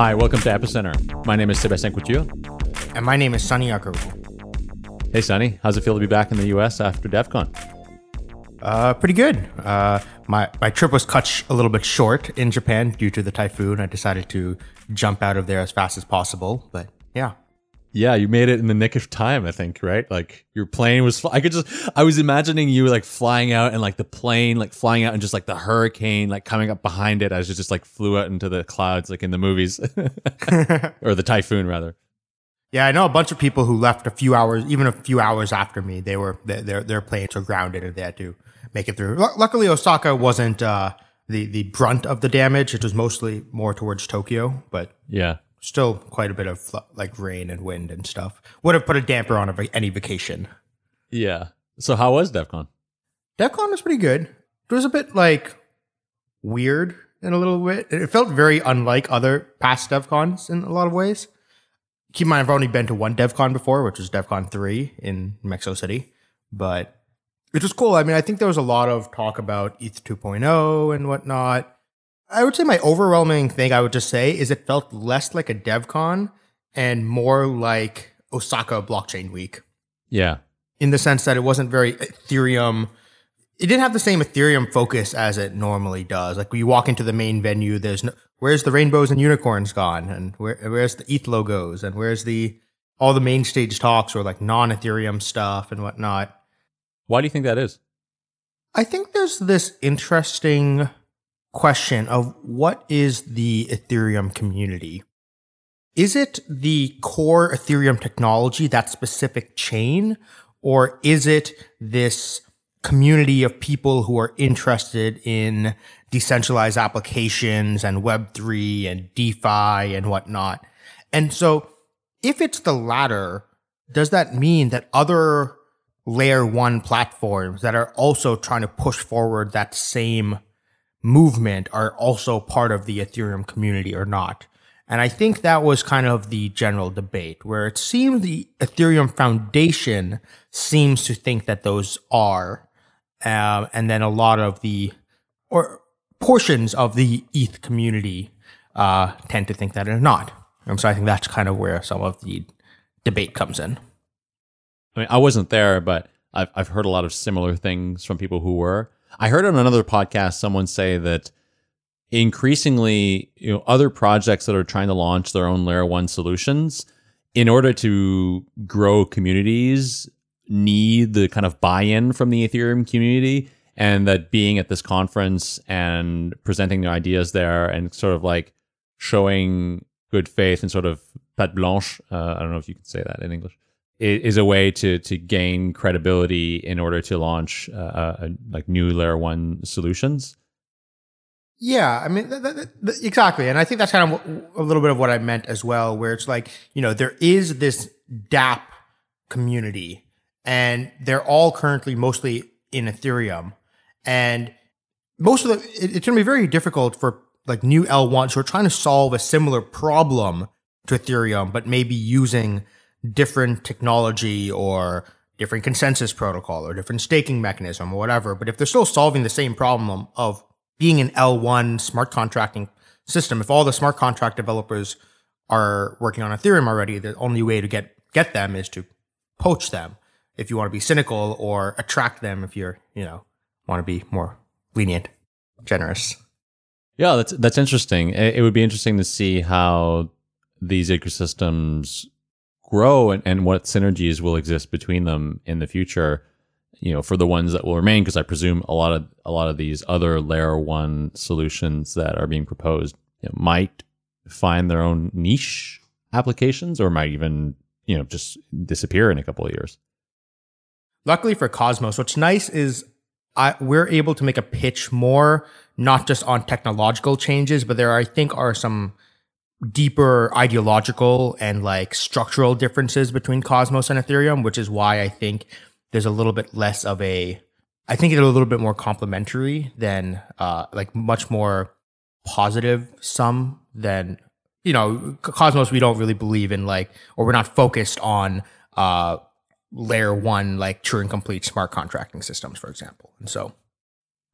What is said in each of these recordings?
Hi, welcome to Epicenter. My name is Sebastian Couture. And my name is Sunny Aggarwal. Hey, Sunny. How's it feel to be back in the US after DevCon? Uh, pretty good. Uh, my, my trip was cut sh- a little bit short in Japan due to the typhoon. I decided to jump out of there as fast as possible. But yeah. Yeah, you made it in the nick of time, I think, right? Like your plane was, I could just, I was imagining you like flying out and like the plane like flying out and just like the hurricane like coming up behind it as it just like flew out into the clouds like in the movies or the typhoon rather. Yeah, I know a bunch of people who left a few hours, even a few hours after me. They were their their planes were grounded and they had to make it through. L- luckily, Osaka wasn't uh, the the brunt of the damage. It was mostly more towards Tokyo, but yeah, still quite a bit of like rain and wind and stuff. Would have put a damper on a, any vacation. Yeah. So how was DevCon? DEF CON was pretty good. It was a bit like weird in a little bit. It felt very unlike other past DevCons in a lot of ways. Keep in mind, I've only been to one DevCon before, which was DevCon 3 in Mexico City. But it was cool. I mean, I think there was a lot of talk about ETH 2.0 and whatnot. I would say my overwhelming thing I would just say is it felt less like a DevCon and more like Osaka Blockchain Week. Yeah. In the sense that it wasn't very Ethereum. It didn't have the same Ethereum focus as it normally does. Like when you walk into the main venue, there's no, where's the rainbows and unicorns gone, and where, where's the ETH logos, and where's the all the main stage talks or like non Ethereum stuff and whatnot. Why do you think that is? I think there's this interesting question of what is the Ethereum community? Is it the core Ethereum technology, that specific chain, or is it this community of people who are interested in decentralized applications and Web3 and DeFi and whatnot? And so if it's the latter, does that mean that other layer one platforms that are also trying to push forward that same movement are also part of the Ethereum community or not. And I think that was kind of the general debate where it seems the Ethereum Foundation seems to think that those are. Uh, and then a lot of the, or portions of the ETH community uh, tend to think that they're not. And so I think that's kind of where some of the debate comes in. I mean, I wasn't there, but I've, I've heard a lot of similar things from people who were. I heard on another podcast someone say that increasingly, you know, other projects that are trying to launch their own layer one solutions, in order to grow communities, need the kind of buy-in from the Ethereum community. And that being at this conference and presenting their ideas there and sort of like showing good faith and sort of patte blanche. Uh, I don't know if you can say that in English is a way to to gain credibility in order to launch uh, like new layer one solutions. Yeah, I mean th- th- th- exactly, and I think that's kind of a little bit of what I meant as well, where it's like you know there is this DApp community, and they're all currently mostly in Ethereum, and most of the it, it's going to be very difficult for like new L1s who are trying to solve a similar problem to Ethereum, but maybe using different technology or different consensus protocol or different staking mechanism or whatever. But if they're still solving the same problem of being an L1 smart contracting system, if all the smart contract developers are working on Ethereum already, the only way to get get them is to poach them if you want to be cynical or attract them if you're, you know, want to be more lenient, generous. Yeah, that's that's interesting. It would be interesting to see how these ecosystems grow and, and what synergies will exist between them in the future you know for the ones that will remain because i presume a lot of a lot of these other layer one solutions that are being proposed you know, might find their own niche applications or might even you know just disappear in a couple of years. Luckily for cosmos what's nice is I, we're able to make a pitch more not just on technological changes but there i think are some deeper ideological and like structural differences between Cosmos and Ethereum, which is why I think there's a little bit less of a I think it's a little bit more complementary than uh like much more positive sum than you know Cosmos we don't really believe in like or we're not focused on uh layer 1 like Turing complete smart contracting systems for example. And so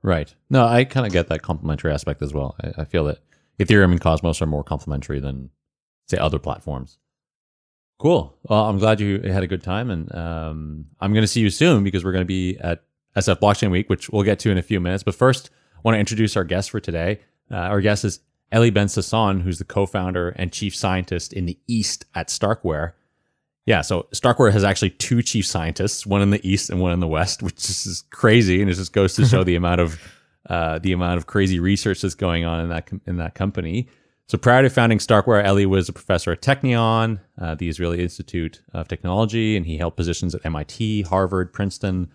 Right. No, I kind of get that complementary aspect as well. I, I feel that Ethereum and Cosmos are more complementary than say other platforms. Cool. Well, I'm glad you had a good time, and um, I'm going to see you soon because we're going to be at SF Blockchain Week, which we'll get to in a few minutes. But first, I want to introduce our guest for today. Uh, our guest is Eli Ben Sasson, who's the co-founder and chief scientist in the East at Starkware. Yeah, so Starkware has actually two chief scientists, one in the East and one in the West, which is crazy, and it just goes to show the amount of uh, the amount of crazy research that's going on in that com- in that company. So prior to founding Starkware, Eli was a professor at Technion, uh, the Israeli Institute of Technology, and he held positions at MIT, Harvard, Princeton.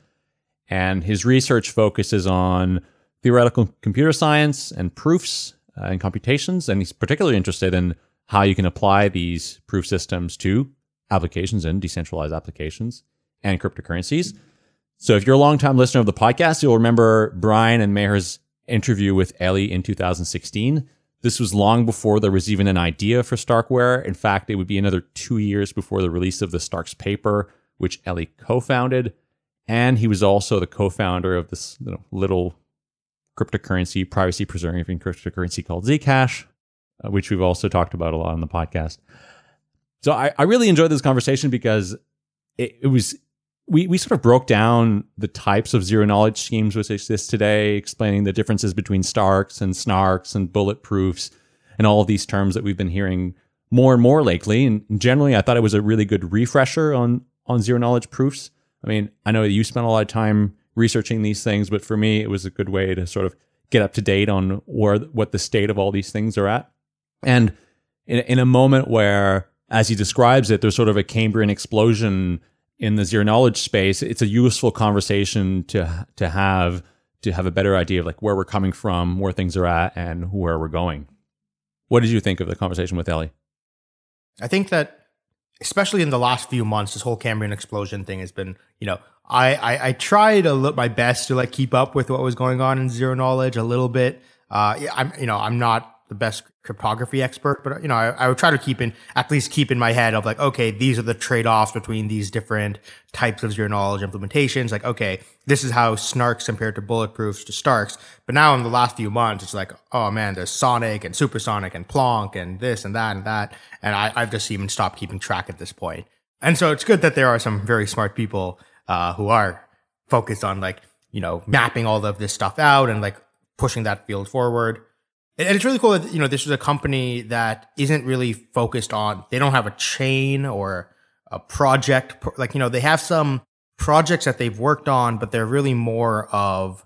And his research focuses on theoretical computer science and proofs uh, and computations. And he's particularly interested in how you can apply these proof systems to applications and decentralized applications and cryptocurrencies. So if you're a longtime listener of the podcast, you'll remember Brian and Meher's interview with Eli in 2016. This was long before there was even an idea for Starkware. In fact, it would be another two years before the release of the Starks paper, which Eli co-founded. And he was also the co-founder of this you know, little cryptocurrency, privacy preserving cryptocurrency called Zcash, uh, which we've also talked about a lot on the podcast. So I, I really enjoyed this conversation because it, it was we, we sort of broke down the types of zero knowledge schemes which exist today, explaining the differences between Starks and Snarks and bulletproofs and all of these terms that we've been hearing more and more lately. And generally, I thought it was a really good refresher on on zero knowledge proofs. I mean, I know you spent a lot of time researching these things, but for me, it was a good way to sort of get up to date on where what the state of all these things are at. And in, in a moment where, as he describes it, there's sort of a Cambrian explosion in the zero knowledge space, it's a useful conversation to to have to have a better idea of like where we're coming from, where things are at, and where we're going. What did you think of the conversation with Eli? I think that especially in the last few months, this whole Cambrian explosion thing has been, you know, I I, I tried a little my best to like keep up with what was going on in zero knowledge a little bit. Uh, I'm you know I'm not the best cryptography expert, but you know, I, I, would try to keep in at least keep in my head of like, okay, these are the trade-offs between these different types of zero knowledge implementations. Like, okay, this is how snarks compared to bulletproofs to starks. But now in the last few months, it's like, oh man, there's sonic and supersonic and plonk and this and that and that. And I, I've just even stopped keeping track at this point. And so it's good that there are some very smart people uh, who are focused on like, you know, mapping all of this stuff out and like pushing that field forward. And it's really cool that, you know, this is a company that isn't really focused on, they don't have a chain or a project. Like, you know, they have some projects that they've worked on, but they're really more of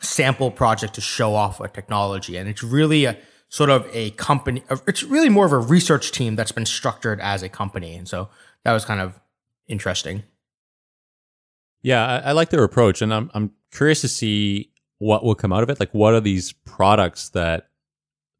sample project to show off a technology. And it's really a sort of a company, uh, it's really more of a research team that's been structured as a company. And so that was kind of interesting. Yeah, I, I like their approach. And I'm, I'm curious to see what will come out of it. Like, what are these products that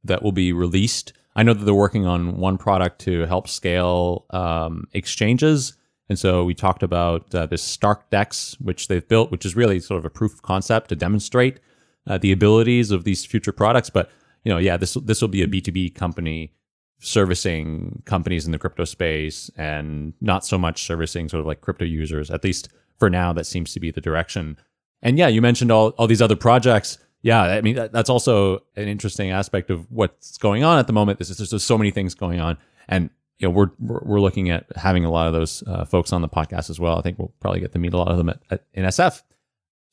that will be released. I know that they're working on one product to help scale um, exchanges. And so we talked about uh, this StarkDEX, which they've built, which is really sort of a proof of concept to demonstrate uh, the abilities of these future products. But you know, yeah, this this will be a B two B company servicing companies in the crypto space, and not so much servicing sort of like crypto users. At least for now, that seems to be the direction. And yeah, you mentioned all all these other projects yeah, I mean that, that's also an interesting aspect of what's going on at the moment. There's just so many things going on, and you know we're we're looking at having a lot of those uh, folks on the podcast as well. I think we'll probably get to meet a lot of them at, at, in SF.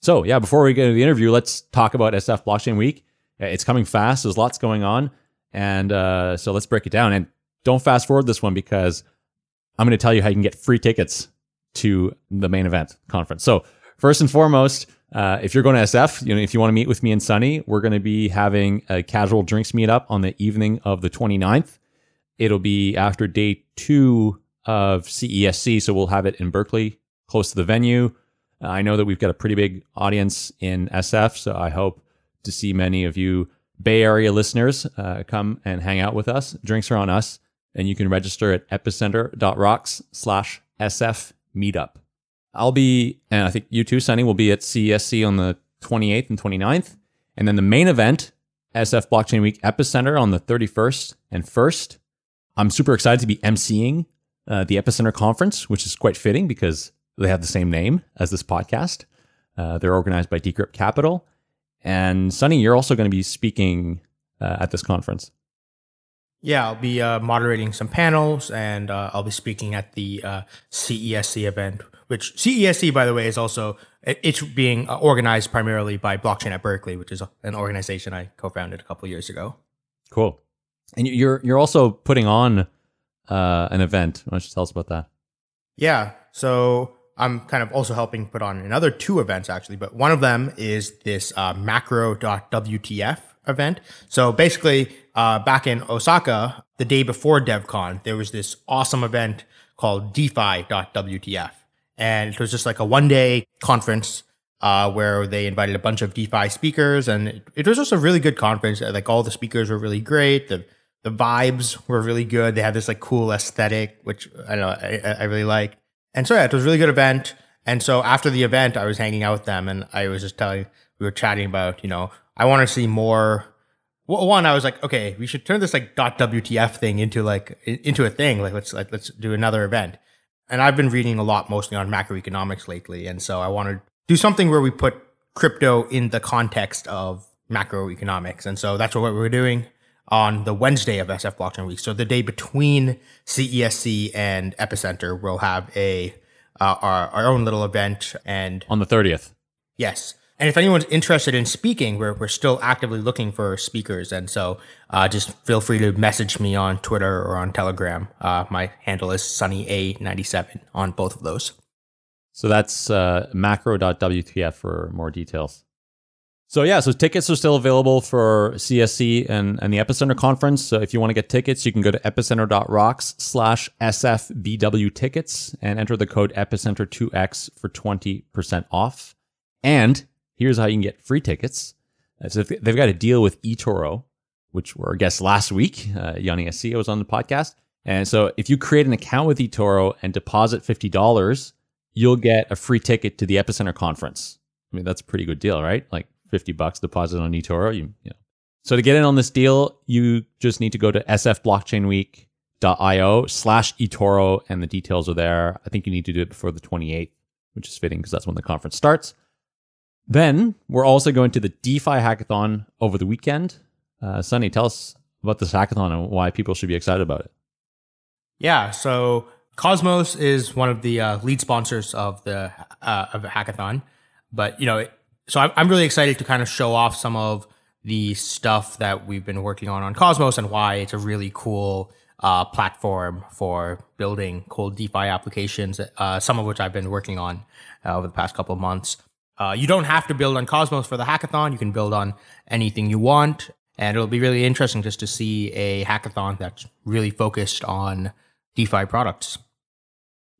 So yeah, before we get into the interview, let's talk about SF Blockchain Week. It's coming fast. There's lots going on, and uh, so let's break it down. And don't fast forward this one because I'm going to tell you how you can get free tickets to the main event conference. So first and foremost uh, if you're going to SF, you know, if you want to meet with me and Sunny, we're going to be having a casual drinks meetup on the evening of the 29th. It'll be after day two of CESC, so we'll have it in Berkeley, close to the venue. Uh, I know that we've got a pretty big audience in SF, so I hope to see many of you Bay Area listeners uh, come and hang out with us. Drinks are on us, and you can register at epicenter.rocks slash SF meetup. I'll be, and I think you too, Sunny, will be at CESC on the 28th and 29th. And then the main event, SF Blockchain Week Epicenter on the 31st and 1st. I'm super excited to be emceeing uh, the Epicenter conference, which is quite fitting because they have the same name as this podcast. Uh, they're organized by Decrypt Capital. And Sunny, you're also going to be speaking uh, at this conference. Yeah, I'll be uh, moderating some panels and uh, I'll be speaking at the uh, CESC event, which CESC, by the way, is also it's being uh, organized primarily by Blockchain at Berkeley, which is an organization I co-founded a couple years ago. Cool. And you're you're also putting on uh, an event. Why don't you tell us about that? Yeah. So I'm kind of also helping put on another two events actually, but one of them is this uh, macro.wtf event. So basically, uh, back in Osaka, the day before DevCon, there was this awesome event called DeFi.wtf. And it was just like a one day conference uh, where they invited a bunch of DeFi speakers. And it, it, was just a really good conference. Like all the speakers were really great. The, the vibes were really good. They had this like cool aesthetic, which I know, I, I really like. And so, yeah, it was a really good event. And so after the event, I was hanging out with them and I was just telling, we were chatting about, you know, I want to see more. One, I was like, okay, we should turn this like .wtf thing into like into a thing. Like let's like let's do another event. And I've been reading a lot mostly on macroeconomics lately, and so I want to do something where we put crypto in the context of macroeconomics. And so that's what we're doing on the Wednesday of SF Blockchain Week. So the day between CESC and Epicenter, we'll have a uh, our, our own little event and on the 30th. Yes. And if anyone's interested in speaking, we're, we're still actively looking for speakers. And so uh, just feel free to message me on Twitter or on Telegram. Uh, my handle is sunnya97 on both of those. So that's uh, macro.wtf for more details. So yeah, so tickets are still available for CSC and, and the Epicenter conference. So if you want to get tickets, you can go to epicenter.rocks slash SFBW tickets and enter the code epicenter2x for 20% off. And here's how you can get free tickets. Uh, so they've got a deal with eToro, which were our guests last week. Uh, Yoni Assia was on the podcast. And so if you create an account with eToro and deposit $50, you'll get a free ticket to the Epicenter conference. I mean, that's a pretty good deal, right? Like 50 bucks deposit on eToro. You, you know. So to get in on this deal, you just need to go to sfblockchainweek.io slash eToro and the details are there. I think you need to do it before the 28th, which is fitting because that's when the conference starts. Then we're also going to the DeFi hackathon over the weekend. Uh, Sunny, tell us about this hackathon and why people should be excited about it. Yeah, so Cosmos is one of the uh, lead sponsors of the uh, of the hackathon, but you know, so I'm, I'm really excited to kind of show off some of the stuff that we've been working on on Cosmos and why it's a really cool uh, platform for building cool DeFi applications. Uh, some of which I've been working on uh, over the past couple of months. Uh, you don't have to build on Cosmos for the hackathon. You can build on anything you want. And it'll be really interesting just to see a hackathon that's really focused on DeFi products.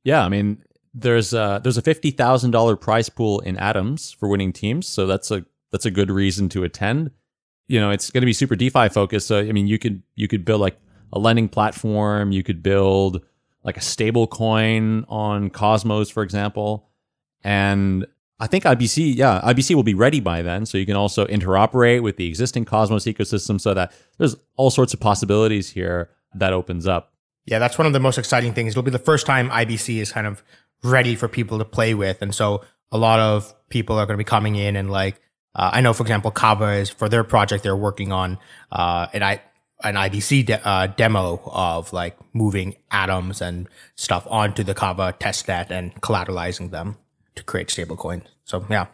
Yeah, I mean, there's a, there's a fifty thousand dollar prize pool in Atoms for winning teams, so that's a that's a good reason to attend. You know, it's going to be super DeFi focused. So I mean, you could you could build like a lending platform. You could build like a stable coin on Cosmos, for example, and I think IBC, yeah, IBC will be ready by then. So you can also interoperate with the existing Cosmos ecosystem so that there's all sorts of possibilities here that opens up. Yeah, that's one of the most exciting things. It'll be the first time IBC is kind of ready for people to play with. And so a lot of people are going to be coming in and like, uh, I know, for example, Kava is for their project, they're working on, uh, an, I, an IBC de- uh, demo of like moving atoms and stuff onto the Kava testnet and collateralizing them to create stablecoin. So yeah.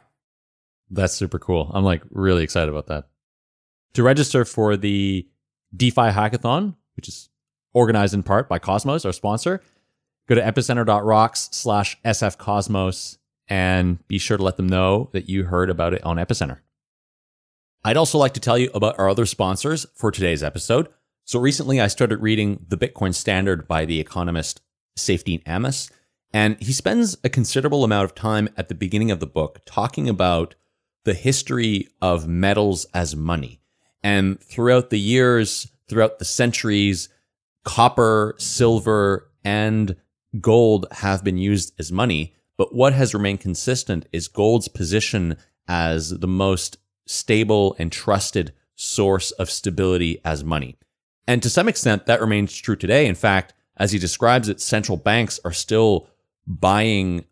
That's super cool. I'm like really excited about that. To register for the DeFi hackathon, which is organized in part by Cosmos, our sponsor, go to epicenter.rocks slash sfcosmos and be sure to let them know that you heard about it on Epicenter. I'd also like to tell you about our other sponsors for today's episode. So recently I started reading The Bitcoin Standard by the economist Saifedean Ammous. And he spends a considerable amount of time at the beginning of the book talking about the history of metals as money. And throughout the years, throughout the centuries, copper, silver, and gold have been used as money. But what has remained consistent is gold's position as the most stable and trusted source of stability as money. And to some extent, that remains true today. In fact, as he describes it, central banks are still buying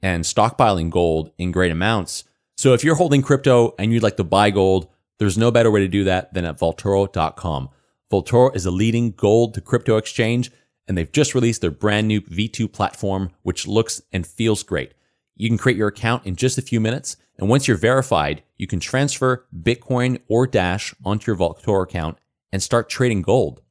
and stockpiling gold in great amounts. So if you're holding crypto and you'd like to buy gold, there's no better way to do that than at vaultoro.com. Vaultoro is a leading gold to crypto exchange, and they've just released their brand new V2 platform, which looks and feels great. You can create your account in just a few minutes, and once you're verified, you can transfer Bitcoin or Dash onto your Vaultoro account and start trading gold.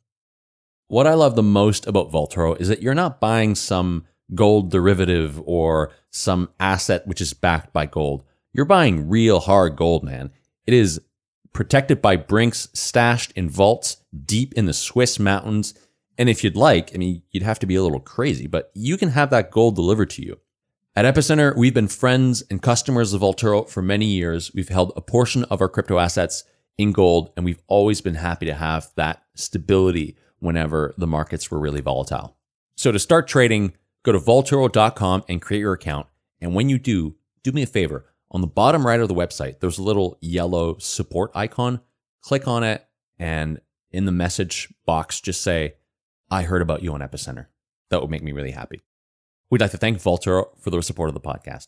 What I love the most about Vaultoro is that you're not buying some gold derivative or some asset which is backed by gold. You're buying real hard gold, man. It is protected by Brinks, stashed in vaults deep in the Swiss mountains. And if you'd like, I mean, you'd have to be a little crazy, but you can have that gold delivered to you. At Epicenter, we've been friends and customers of Vaultoro for many years. We've held a portion of our crypto assets in gold, and we've always been happy to have that stability whenever the markets were really volatile. So to start trading, go to vaultoro.com and create your account. And when you do, do me a favor. On the bottom right of the website, there's a little yellow support icon. Click on it, and in the message box, just say, I heard about you on Epicenter. That would make me really happy. We'd like to thank Vaultoro for the support of the podcast.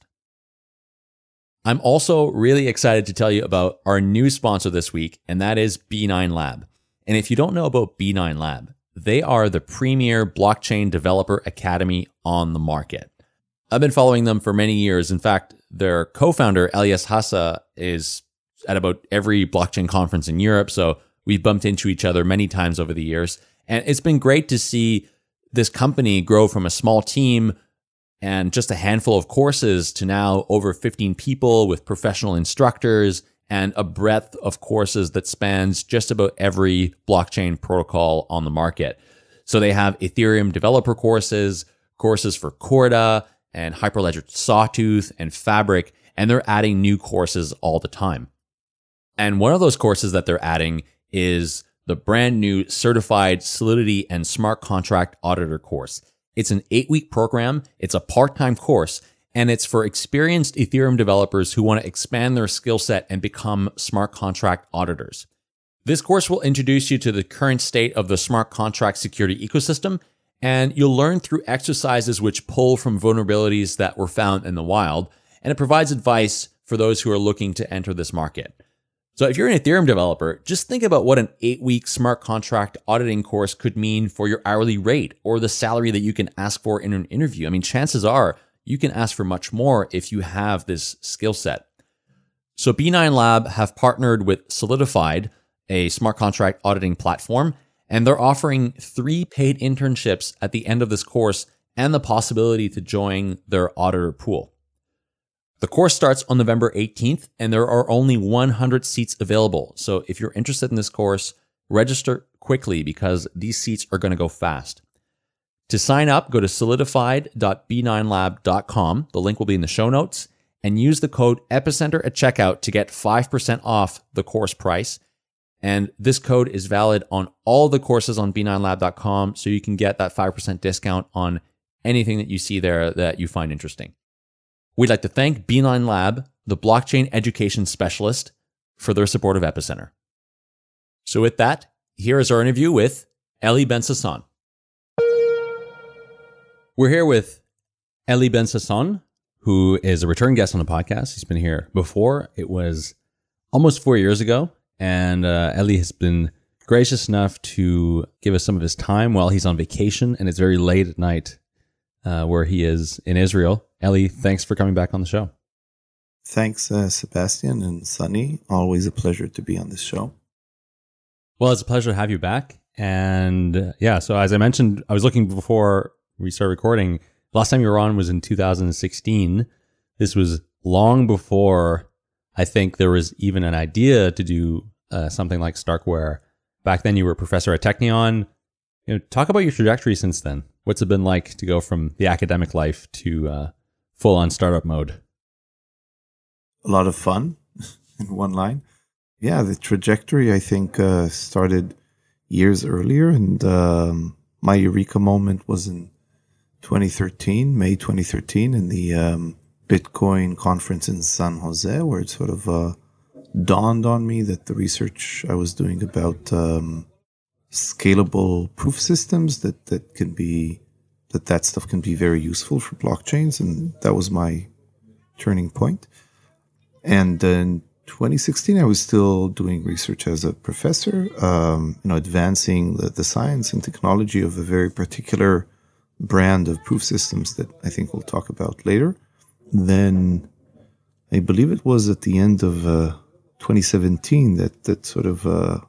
I'm also really excited to tell you about our new sponsor this week, and that is B9 Lab. And if you don't know about B9 Lab, they are the premier blockchain developer academy on the market. I've been following them for many years. In fact, their co-founder Elias Haase is at about every blockchain conference in Europe, so we've bumped into each other many times over the years. And it's been great to see this company grow from a small team and just a handful of courses to now over 15 people with professional instructors and a breadth of courses that spans just about every blockchain protocol on the market. So they have Ethereum developer courses, courses for Corda and Hyperledger Sawtooth and Fabric, and they're adding new courses all the time. And one of those courses that they're adding is the brand new certified Solidity and smart contract auditor course. It's an eight week program, it's a part time course, and it's for experienced Ethereum developers who want to expand their skill set and become smart contract auditors. This course will introduce you to the current state of the smart contract security ecosystem, and you'll learn through exercises which pull from vulnerabilities that were found in the wild, and it provides advice for those who are looking to enter this market. So if you're an Ethereum developer, just think about what an eight week smart contract auditing course could mean for your hourly rate or the salary that you can ask for in an interview. I mean, chances are you can ask for much more if you have this skill set. So B9 Lab have partnered with Solidified, a smart contract auditing platform, and they're offering three paid internships at the end of this course and the possibility to join their auditor pool. The course starts on November 18th, and there are only 100 seats available. So if you're interested in this course, register quickly because these seats are going to go fast. To sign up, go to solidified.b9lab.com. The link will be in the show notes and use the code epicenter at checkout to get 5% off the course price. And this code is valid on all the courses on b9lab.com. So you can get that 5% discount on anything that you see there that you find interesting. We'd like to thank B9 Lab, the blockchain education specialist, for their support of Epicenter. So, with that, here is our interview with Eli Ben. We're here with Eli Ben Sasson, who is a return guest on the podcast. He's been here before. It was almost four years ago. And uh, Eli has been gracious enough to give us some of his time while he's on vacation. And it's very late at night uh, where he is in Israel. Eli, thanks for coming back on the show. Thanks, uh, Sebastian and Sunny. Always a pleasure to be on this show. Well, it's a pleasure to have you back. And uh, yeah, so as I mentioned, I was looking before we start recording. Last time you were on was in 2016. This was long before I think there was even an idea to do uh, something like Starkware. Back then, you were a professor at Technion. You know, talk about your trajectory since then. What's it been like to go from the academic life to uh, full on startup mode? A lot of fun in one line. Yeah, the trajectory I think uh, started years earlier, and um, my eureka moment was in 2013, May 2013, in the um, Bitcoin conference in San Jose, where it sort of uh, dawned on me that the research I was doing about um, scalable proof systems that that can be that that stuff can be very useful for blockchains, and that was my turning point. And then 2016, I was still doing research as a professor, um, you know, advancing the, the science and technology of a very particular brand of proof systems that I think we'll talk about later. Then I believe it was at the end of uh, 2017 that, that sort of uh,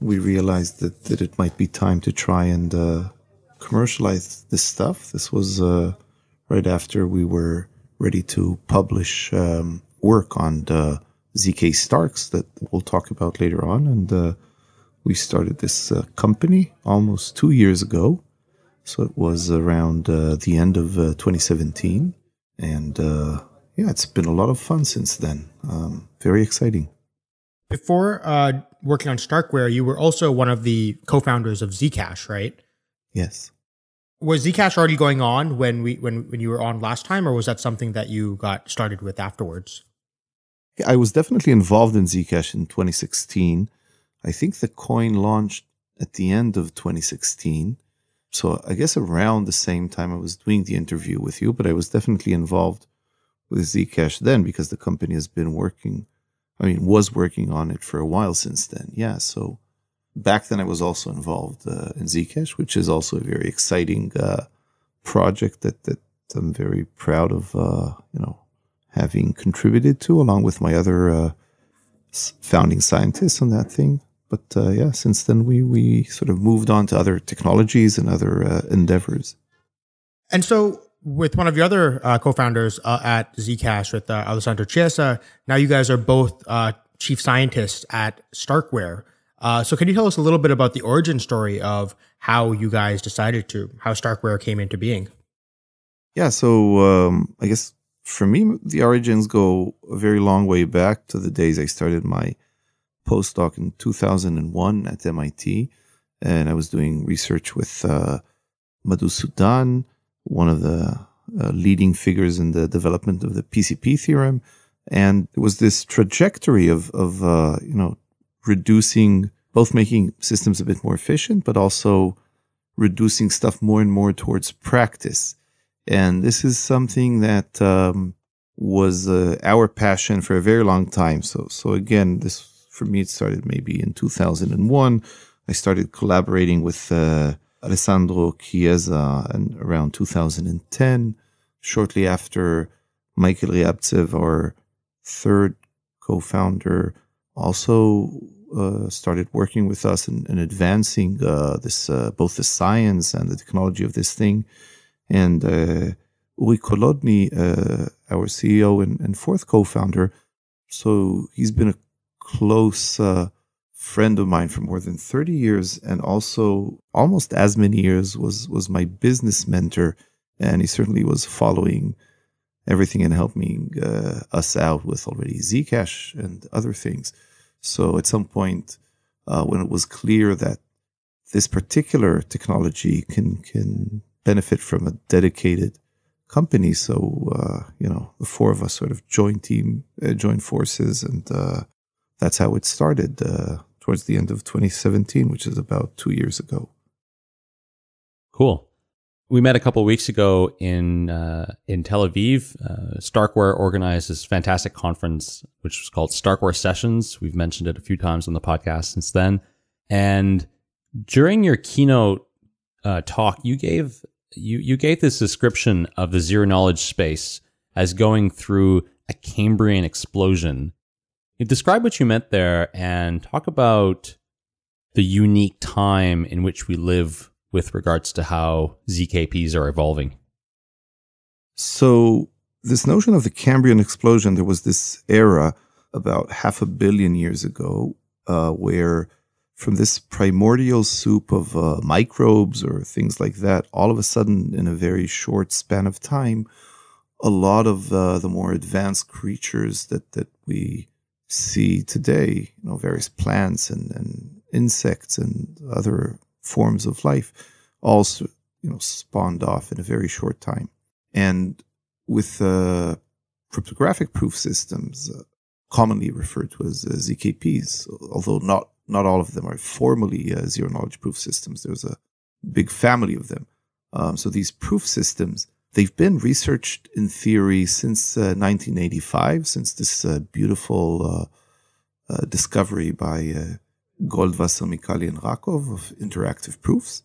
we realized that, that it might be time to try and uh, commercialize this stuff. This was uh, right after we were ready to publish um, work on the ZK Starks that we'll talk about later on. And uh, we started this uh, company almost two years ago. So it was around uh, the end of uh, 2017. And uh, yeah, it's been a lot of fun since then. Um, very exciting. Before uh, working on Starkware, you were also one of the co founders of Zcash, right? Yes. Was Zcash already going on when we when when you were on last time, or was that something that you got started with afterwards? I was definitely involved in Zcash in 2016. I think the coin launched at the end of 2016. So I guess around the same time I was doing the interview with you, but I was definitely involved with Zcash then because the company has been working, I mean, was working on it for a while since then. Yeah. So back then I was also involved uh, in Zcash, which is also a very exciting uh, project that, that I'm very proud of, uh, you know, having contributed to, along with my other uh, founding scientists on that thing. But uh, yeah, since then we we sort of moved on to other technologies and other uh, endeavors. And so, with one of your other uh, co-founders uh, at Zcash, with uh, Alessandro Chiesa, now you guys are both chief scientists at Starkware. so, can you tell us a little bit about the origin story of how you guys decided to, how Starkware came into being? Yeah, so um, I guess for me, the origins go a very long way back to the days I started my postdoc in 2001 at MIT. And I was doing research with uh, Madhu Sudan, one of the uh, leading figures in the development of the PCP theorem. And it was this trajectory of, of uh, you know, reducing, both making systems a bit more efficient, but also reducing stuff more and more towards practice. And this is something that um, was uh, our passion for a very long time. So, so again, this for me, it started maybe in 2001. I started collaborating with uh, Alessandro Chiesa and around 2010. Shortly after, Michael Riabzev, our third co-founder, also uh, started working with us and, advancing uh, this uh, both the science and the technology of this thing. And uh, Uri Kolodny, uh, our CEO and, and fourth co-founder, so he's been a close uh, friend of mine for more than 30 years and also almost as many years was was my business mentor and he certainly was following everything and helping uh, us out with already zcash and other things so at some point uh, when it was clear that this particular technology can can benefit from a dedicated company. So, uh, you know, the four of us sort of joined team, uh, joined forces, and uh, that's how it started uh, towards the end of 2017, which is about two years ago. Cool. We met a couple weeks ago in uh, in Tel Aviv. Uh, Starkware organized this fantastic conference, which was called Starkware Sessions. We've mentioned it a few times on the podcast since then. And during your keynote uh, talk, you gave you you gave this description of the zero knowledge space as going through a Cambrian explosion. Describe what you meant there and talk about the unique time in which we live with regards to how ZKPs are evolving. So, this notion of the Cambrian explosion, there was this era about half a billion years ago uh, where from this primordial soup of uh, microbes or things like that, all of a sudden, in a very short span of time, a lot of uh, the more advanced creatures that, that we see today, you know, various plants and, and insects and other forms of life, also, you know, spawned off in a very short time. And with uh, cryptographic proof systems, uh, commonly referred to as uh, ZKPs, although not not all of them are formally uh, zero knowledge proof systems. There's a big family of them. Um, so these proof systems, they've been researched in theory since uh, 1985, since this uh, beautiful uh, uh, discovery by uh, Goldwasser, Micali, and Rackoff of interactive proofs.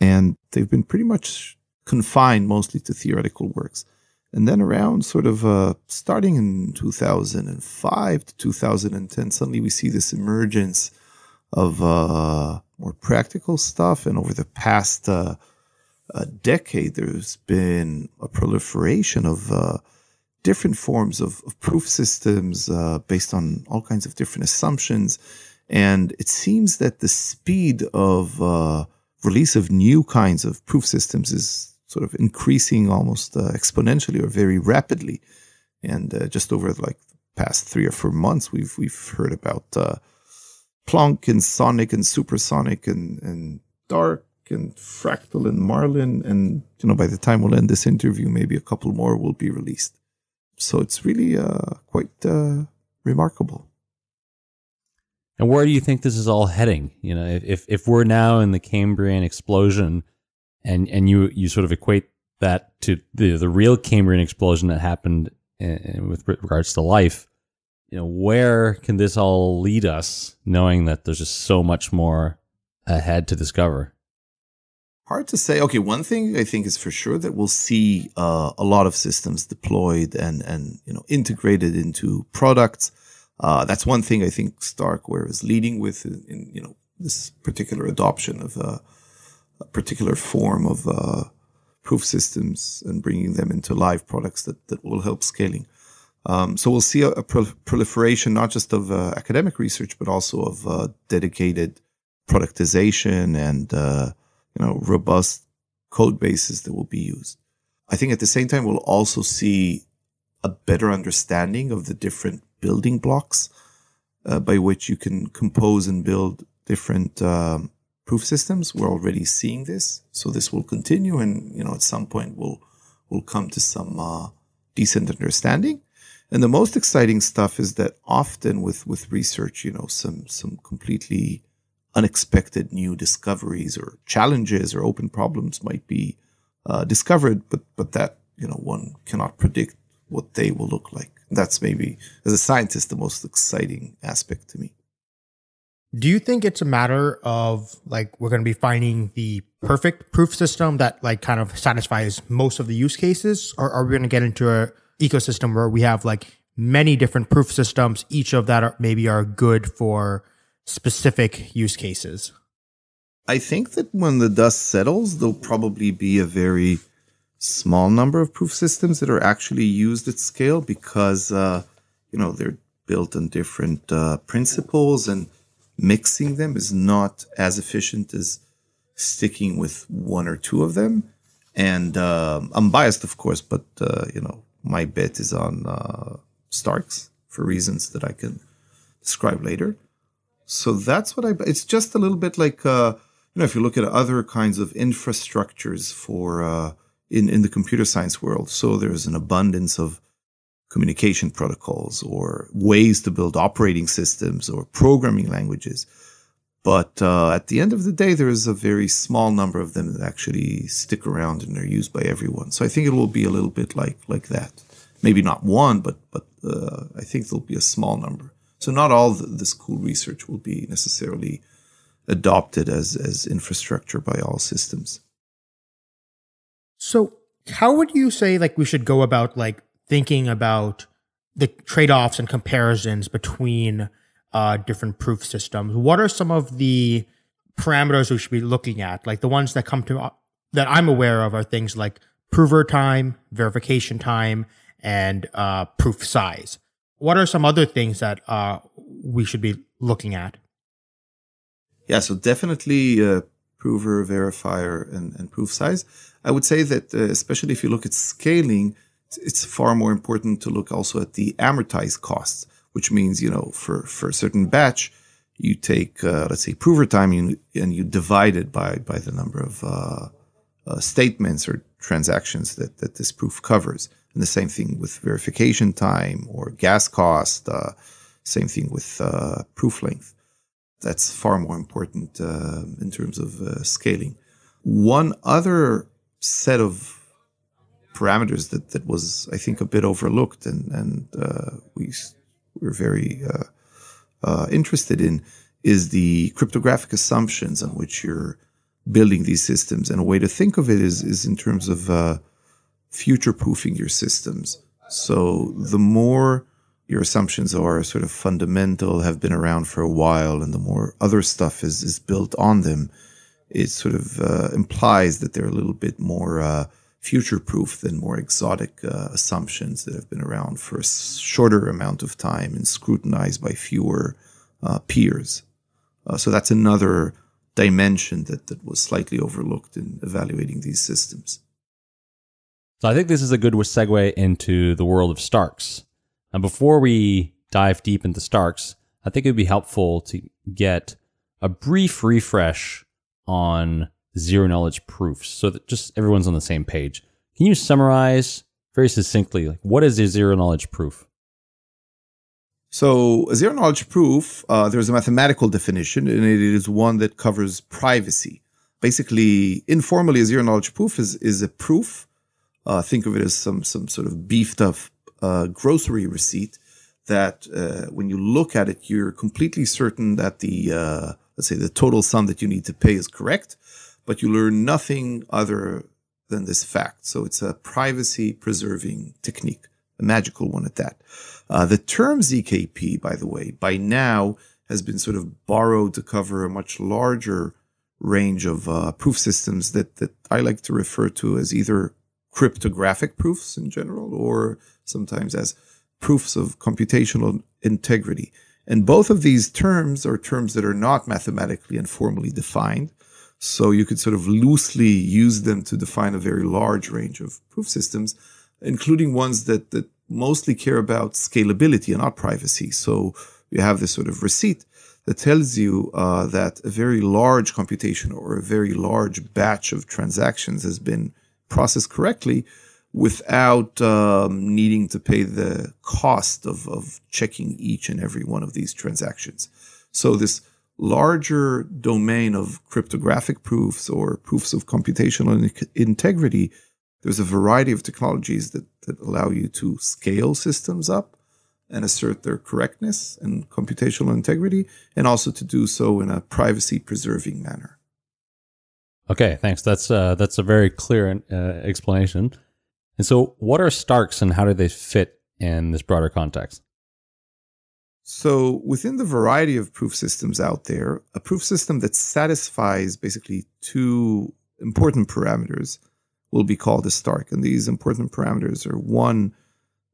And they've been pretty much confined mostly to theoretical works. And then around sort of uh, starting in 2005 to 2010, suddenly we see this emergence of uh, more practical stuff. And over the past uh, decade, there's been a proliferation of uh, different forms of, of proof systems uh, based on all kinds of different assumptions. And it seems that the speed of uh, release of new kinds of proof systems is sort of increasing almost uh, exponentially or very rapidly. And uh, just over like the past three or four months, we've we've heard about uh, Plonk and Sonic and Supersonic and and Dark and Fractal and Marlin. And you know, by the time we'll end this interview, maybe a couple more will be released so it's really uh, quite uh, remarkable. And where do you think this is all heading? You know, if if we're now in the Cambrian explosion, and and you you sort of equate that to the the real Cambrian explosion that happened in, in, with regards to life, you know, where can this all lead us? Knowing that there's just so much more ahead to discover. Hard to say. Okay, one thing I think is for sure that we'll see uh, a lot of systems deployed and and you know integrated into products. Uh, that's one thing I think Starkware is leading with in, in you know this particular adoption of a, a particular form of uh, proof systems and bringing them into live products that that will help scaling. Um, so we'll see a, a proliferation not just of uh, academic research but also of uh, dedicated productization and uh, you know, robust code bases that will be used. I think at the same time, we'll also see a better understanding of the different building blocks uh, by which you can compose and build different um, proof systems. We're already seeing this, so this will continue, and you know, at some point, we'll we'll come to some uh, decent understanding. And the most exciting stuff is that often with with research, you know, some some completely unexpected new discoveries or challenges or open problems might be uh, discovered, but but that you know one cannot predict what they will look like. That's maybe as a scientist the most exciting aspect to me. Do you think it's a matter of like we're going to be finding the perfect proof system that like kind of satisfies most of the use cases, or are we going to get into a ecosystem where we have like many different proof systems, each of that are, maybe are good for specific use cases? I think that when the dust settles, there'll probably be a very small number of proof systems that are actually used at scale because, uh, you know, they're built on different uh, principles and mixing them is not as efficient as sticking with one or two of them. And uh, I'm biased, of course, but, uh, you know, my bet is on uh, Starks for reasons that I can describe later. So that's what I. It's just a little bit like uh, you know if you look at other kinds of infrastructures for uh, in in the computer science world. So there's an abundance of communication protocols or ways to build operating systems or programming languages. But uh, at the end of the day, there is a very small number of them that actually stick around and are used by everyone. So I think it will be a little bit like like that. Maybe not one, but but uh, I think there'll be a small number. So not all the, this cool research will be necessarily adopted as, as infrastructure by all systems. So how would you say like we should go about like thinking about the trade-offs and comparisons between uh, different proof systems? What are some of the parameters we should be looking at? Like the ones that come to uh, that I'm aware of are things like prover time, verification time, and uh, proof size what are some other things that uh, we should be looking at? Yeah, so definitely uh, prover, verifier, and, and proof size. I would say that, uh, especially if you look at scaling, it's far more important to look also at the amortized costs, which means, you know, for, for a certain batch, you take, uh, let's say, prover time and, and you divide it by, by the number of uh, uh, statements or transactions that, that this proof covers. And the same thing with verification time or gas cost. Uh, same thing with uh, proof length. That's far more important uh, in terms of uh, scaling. One other set of parameters that, that was, I think, a bit overlooked and, and uh, we were very uh, interested in is the cryptographic assumptions on which you're building these systems. And a way to think of it is, is in terms of future proofing your systems. So the more your assumptions are sort of fundamental, have been around for a while, and the more other stuff is, is built on them, it sort of uh, implies that they're a little bit more uh, future proof than more exotic uh, assumptions that have been around for a shorter amount of time and scrutinized by fewer uh, peers. Uh, so that's another dimension that, that was slightly overlooked in evaluating these systems. So I think this is a good segue into the world of Starks. And before we dive deep into Starks, I think it would be helpful to get a brief refresh on zero knowledge proofs so that just everyone's on the same page. Can you summarize very succinctly like what is a zero knowledge proof? So, a zero knowledge proof, uh, there's a mathematical definition, and it is one that covers privacy. Basically, informally, a zero knowledge proof is, is a proof. Uh, think of it as some, some sort of beefed up uh, grocery receipt that uh, when you look at it, you're completely certain that the, uh, let's say, the total sum that you need to pay is correct, but you learn nothing other than this fact. So it's a privacy preserving technique, a magical one at that. Uh, the term ZKP, by the way, by now has been sort of borrowed to cover a much larger range of uh, proof systems that, that I like to refer to as either cryptographic proofs in general or sometimes as proofs of computational integrity. And both of these terms are terms that are not mathematically and formally defined. So you could sort of loosely use them to define a very large range of proof systems, including ones that, that mostly care about scalability and not privacy. So you have this sort of receipt that tells you uh, that a very large computation or a very large batch of transactions has been processed correctly without um, needing to pay the cost of, of checking each and every one of these transactions. So this larger domain of cryptographic proofs or proofs of computational integrity, there's a variety of technologies that, that allow you to scale systems up and assert their correctness and computational integrity, and also to do so in a privacy preserving manner. Okay, thanks. That's uh, that's a very clear uh, explanation. And so, what are Starks and how do they fit in this broader context? So, within the variety of proof systems out there, a proof system that satisfies basically two important parameters will be called a Stark. And these important parameters are one,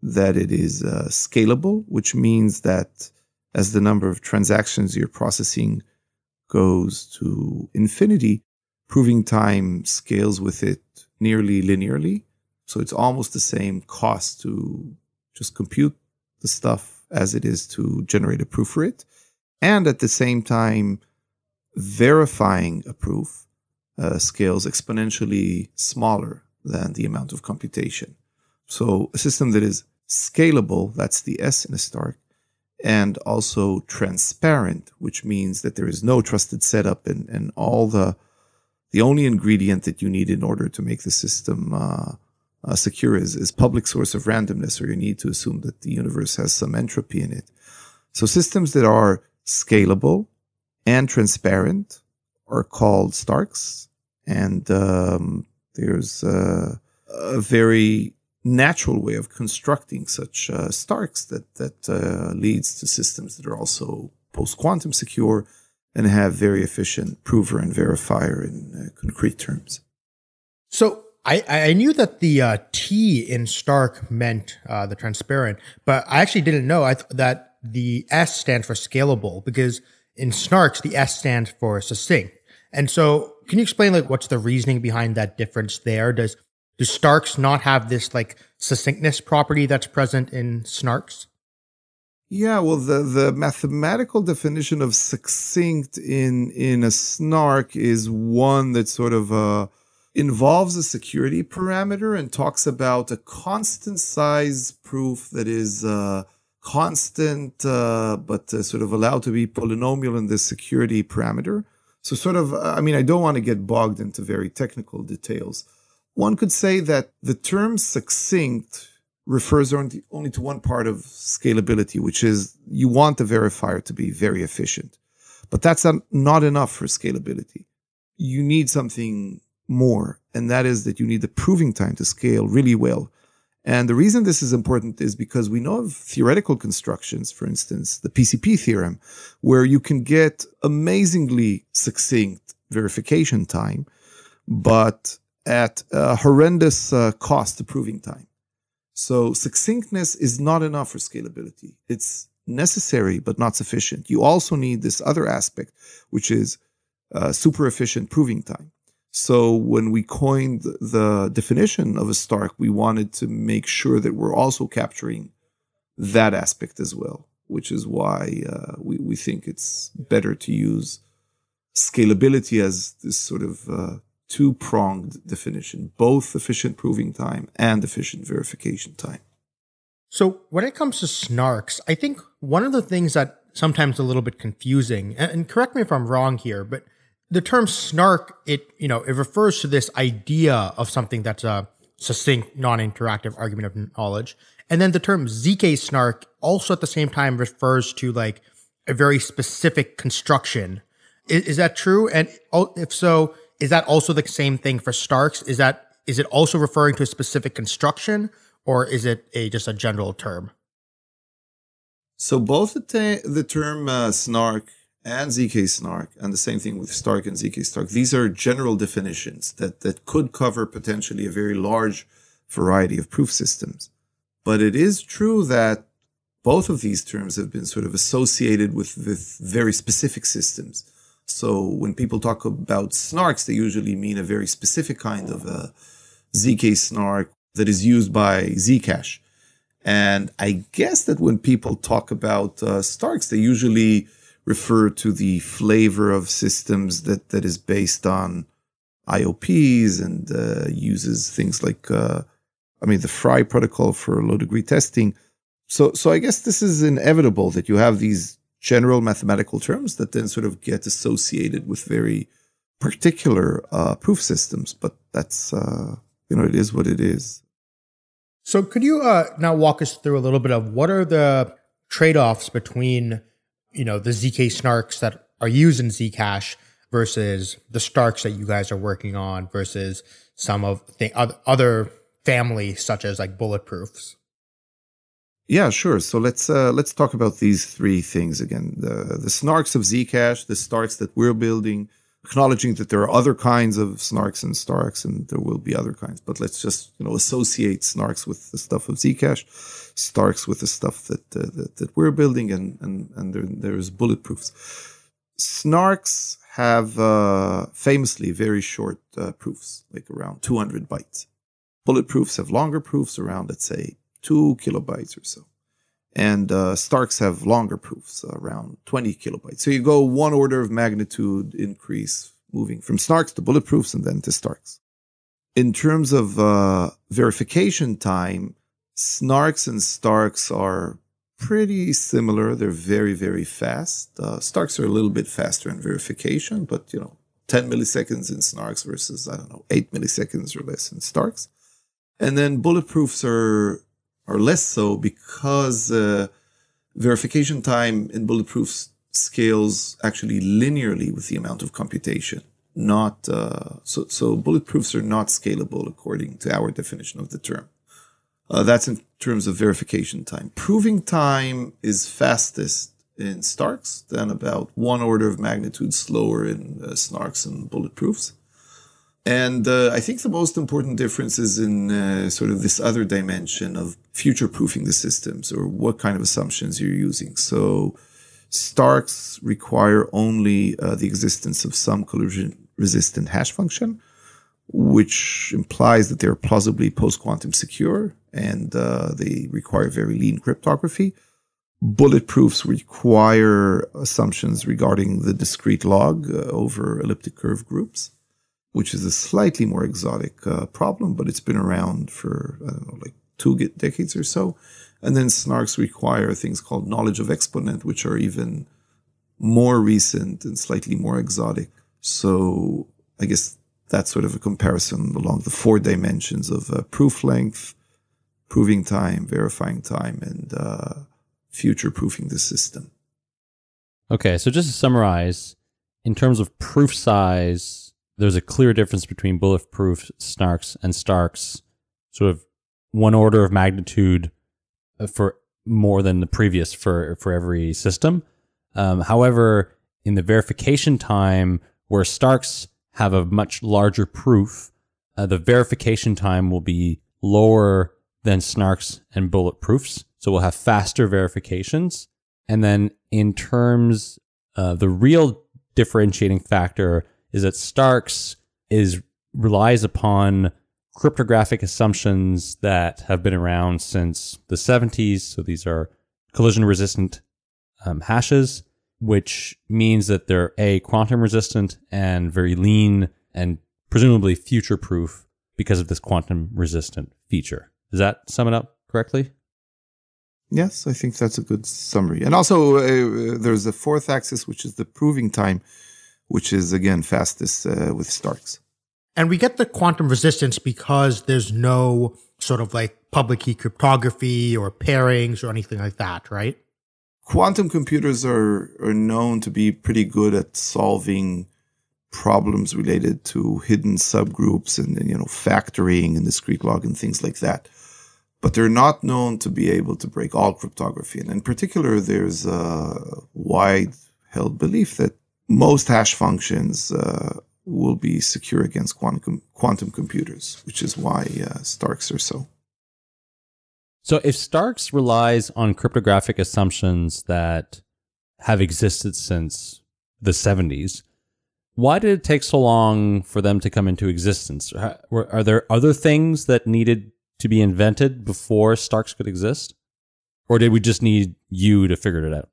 that it is uh, scalable, which means that as the number of transactions you're processing goes to infinity, proving time scales with it nearly linearly. So it's almost the same cost to just compute the stuff as it is to generate a proof for it. And at the same time, verifying a proof uh, scales exponentially smaller than the amount of computation. So a system that is scalable, that's the S in a Stark, and also transparent, which means that there is no trusted setup and, and all the the only ingredient that you need in order to make the system uh, uh, secure is, is public source of randomness, or you need to assume that the universe has some entropy in it. So systems that are scalable and transparent are called Starks, and um, there's a very natural way of constructing such uh, Starks that that uh, leads to systems that are also post quantum secure and have very efficient prover and verifier in uh, concrete terms. So I, I knew that the uh, T in Stark meant uh, the transparent, but I actually didn't know th- that the S stands for scalable because in Snarks the S stands for succinct. And so, can you explain like what's the reasoning behind that difference there? Does do Starks not have this like succinctness property that's present in Snarks? Yeah, well, the, the mathematical definition of succinct in in a snark is one that sort of uh, involves a security parameter and talks about a constant size proof that is uh, constant uh, but uh, sort of allowed to be polynomial in the security parameter. So, sort of, I mean, I don't want to get bogged into very technical details. One could say that the term succinct refers only, to one part of scalability, which is you want the verifier to be very efficient. But that's not enough for scalability. You need something more, and that is that you need the proving time to scale really well. And the reason this is important is because we know of theoretical constructions, for instance, the PCP theorem, where you can get amazingly succinct verification time, but at a horrendous uh, cost to proving time. So succinctness is not enough for scalability. It's necessary, but not sufficient. You also need this other aspect, which is uh, super efficient proving time. So when we coined the definition of a Stark, we wanted to make sure that we're also capturing that aspect as well, which is why uh, we, we think it's better to use scalability as this sort of uh, two pronged definition, both efficient proving time and efficient verification time. So when it comes to snarks, I think one of the things that sometimes a little bit confusing, and correct me if I'm wrong here, but the term snark, it you know, it refers to this idea of something that's a succinct, non-interactive argument of knowledge. And then the term ZK snark also at the same time refers to like a very specific construction. Is, is that true? And oh, if so, is that also the same thing for Starks? Is that is it also referring to a specific construction, or is it a just a general term? So both the, te- the term uh, snark and zk snark, and the same thing with Stark and zk Stark. These are general definitions that that could cover potentially a very large variety of proof systems. But it is true that both of these terms have been sort of associated with, with very specific systems. So when people talk about snarks, they usually mean a very specific kind of a ZK snark that is used by Zcash. And I guess that when people talk about uh, Starks, they usually refer to the flavor of systems that, that is based on IOPs and uh, uses things like, uh, I mean, the FRI protocol for low degree testing. So, so I guess this is inevitable that you have these general mathematical terms that then sort of get associated with very particular uh, proof systems. But that's, uh, you know, it is what it is. So could you uh, now walk us through a little bit of what are the trade-offs between, you know, the ZK snarks that are used in Zcash versus the Starks that you guys are working on versus some of the other family such as like bulletproofs? Yeah, sure. So let's uh, let's talk about these three things again: the the snarks of Zcash, the Starks that we're building, acknowledging that there are other kinds of snarks and Starks, and there will be other kinds. But let's just you know associate snarks with the stuff of Zcash, Starks with the stuff that uh, that, that, we're building, and and and there, there's bulletproofs. Snarks have uh, famously very short uh, proofs, like around 200 bytes. Bulletproofs have longer proofs, around let's say two kilobytes or so. And uh, Starks have longer proofs, uh, around 20 kilobytes. So you go one order of magnitude increase, moving from Snarks to bulletproofs and then to Starks. In terms of uh, verification time, Snarks and Starks are pretty similar. They're very, very fast. Uh, Starks are a little bit faster in verification, but you know, 10 milliseconds in Snarks versus, I don't know, 8 milliseconds or less in Starks. And then bulletproofs are or less so because uh, verification time in bulletproof scales actually linearly with the amount of computation. Not uh, so. So bulletproofs are not scalable according to our definition of the term. Uh, that's in terms of verification time. Proving time is fastest in Starks, then about one order of magnitude slower in uh, Snarks and bulletproofs. And uh, I think the most important difference is in uh, sort of this other dimension of future proofing the systems or what kind of assumptions you're using. So Starks require only uh, the existence of some collision resistant hash function, which implies that they're plausibly post quantum secure and uh, they require very lean cryptography. Bulletproofs require assumptions regarding the discrete log uh, over elliptic curve groups which is a slightly more exotic uh, problem, but it's been around for, I don't know, like two decades or so. And then snarks require things called knowledge of exponent, which are even more recent and slightly more exotic. So I guess that's sort of a comparison along the four dimensions of uh, proof length, proving time, verifying time, and uh, future proofing the system. Okay, so just to summarize, in terms of proof size, there's a clear difference between bulletproof snarks and starks, sort of one order of magnitude uh, for more than the previous for for every system. Um, however, in the verification time, where starks have a much larger proof, uh, the verification time will be lower than snarks and bulletproofs. So we'll have faster verifications. And then in terms, uh, the real differentiating factor is that Starks is relies upon cryptographic assumptions that have been around since the 70s. So these are collision resistant um, hashes, which means that they're a quantum resistant and very lean and presumably future proof because of this quantum resistant feature. Does that sum it up correctly? Yes, I think that's a good summary. And also, uh, there's the fourth axis, which is the proving time, which is again fastest uh, with Starks. And we get the quantum resistance because there's no sort of like public key cryptography or pairings or anything like that, right? Quantum computers are, are known to be pretty good at solving problems related to hidden subgroups and, you know factoring and discrete log and things like that but they're not known to be able to break all cryptography. And in particular, there's a wide held belief that most hash functions uh, will be secure against quantum, quantum computers, which is why uh, Starks are so. So if Starks relies on cryptographic assumptions that have existed since the 70s, why did it take so long for them to come into existence? Are there other things that needed to be invented before Starks could exist? Or did we just need you to figure it out?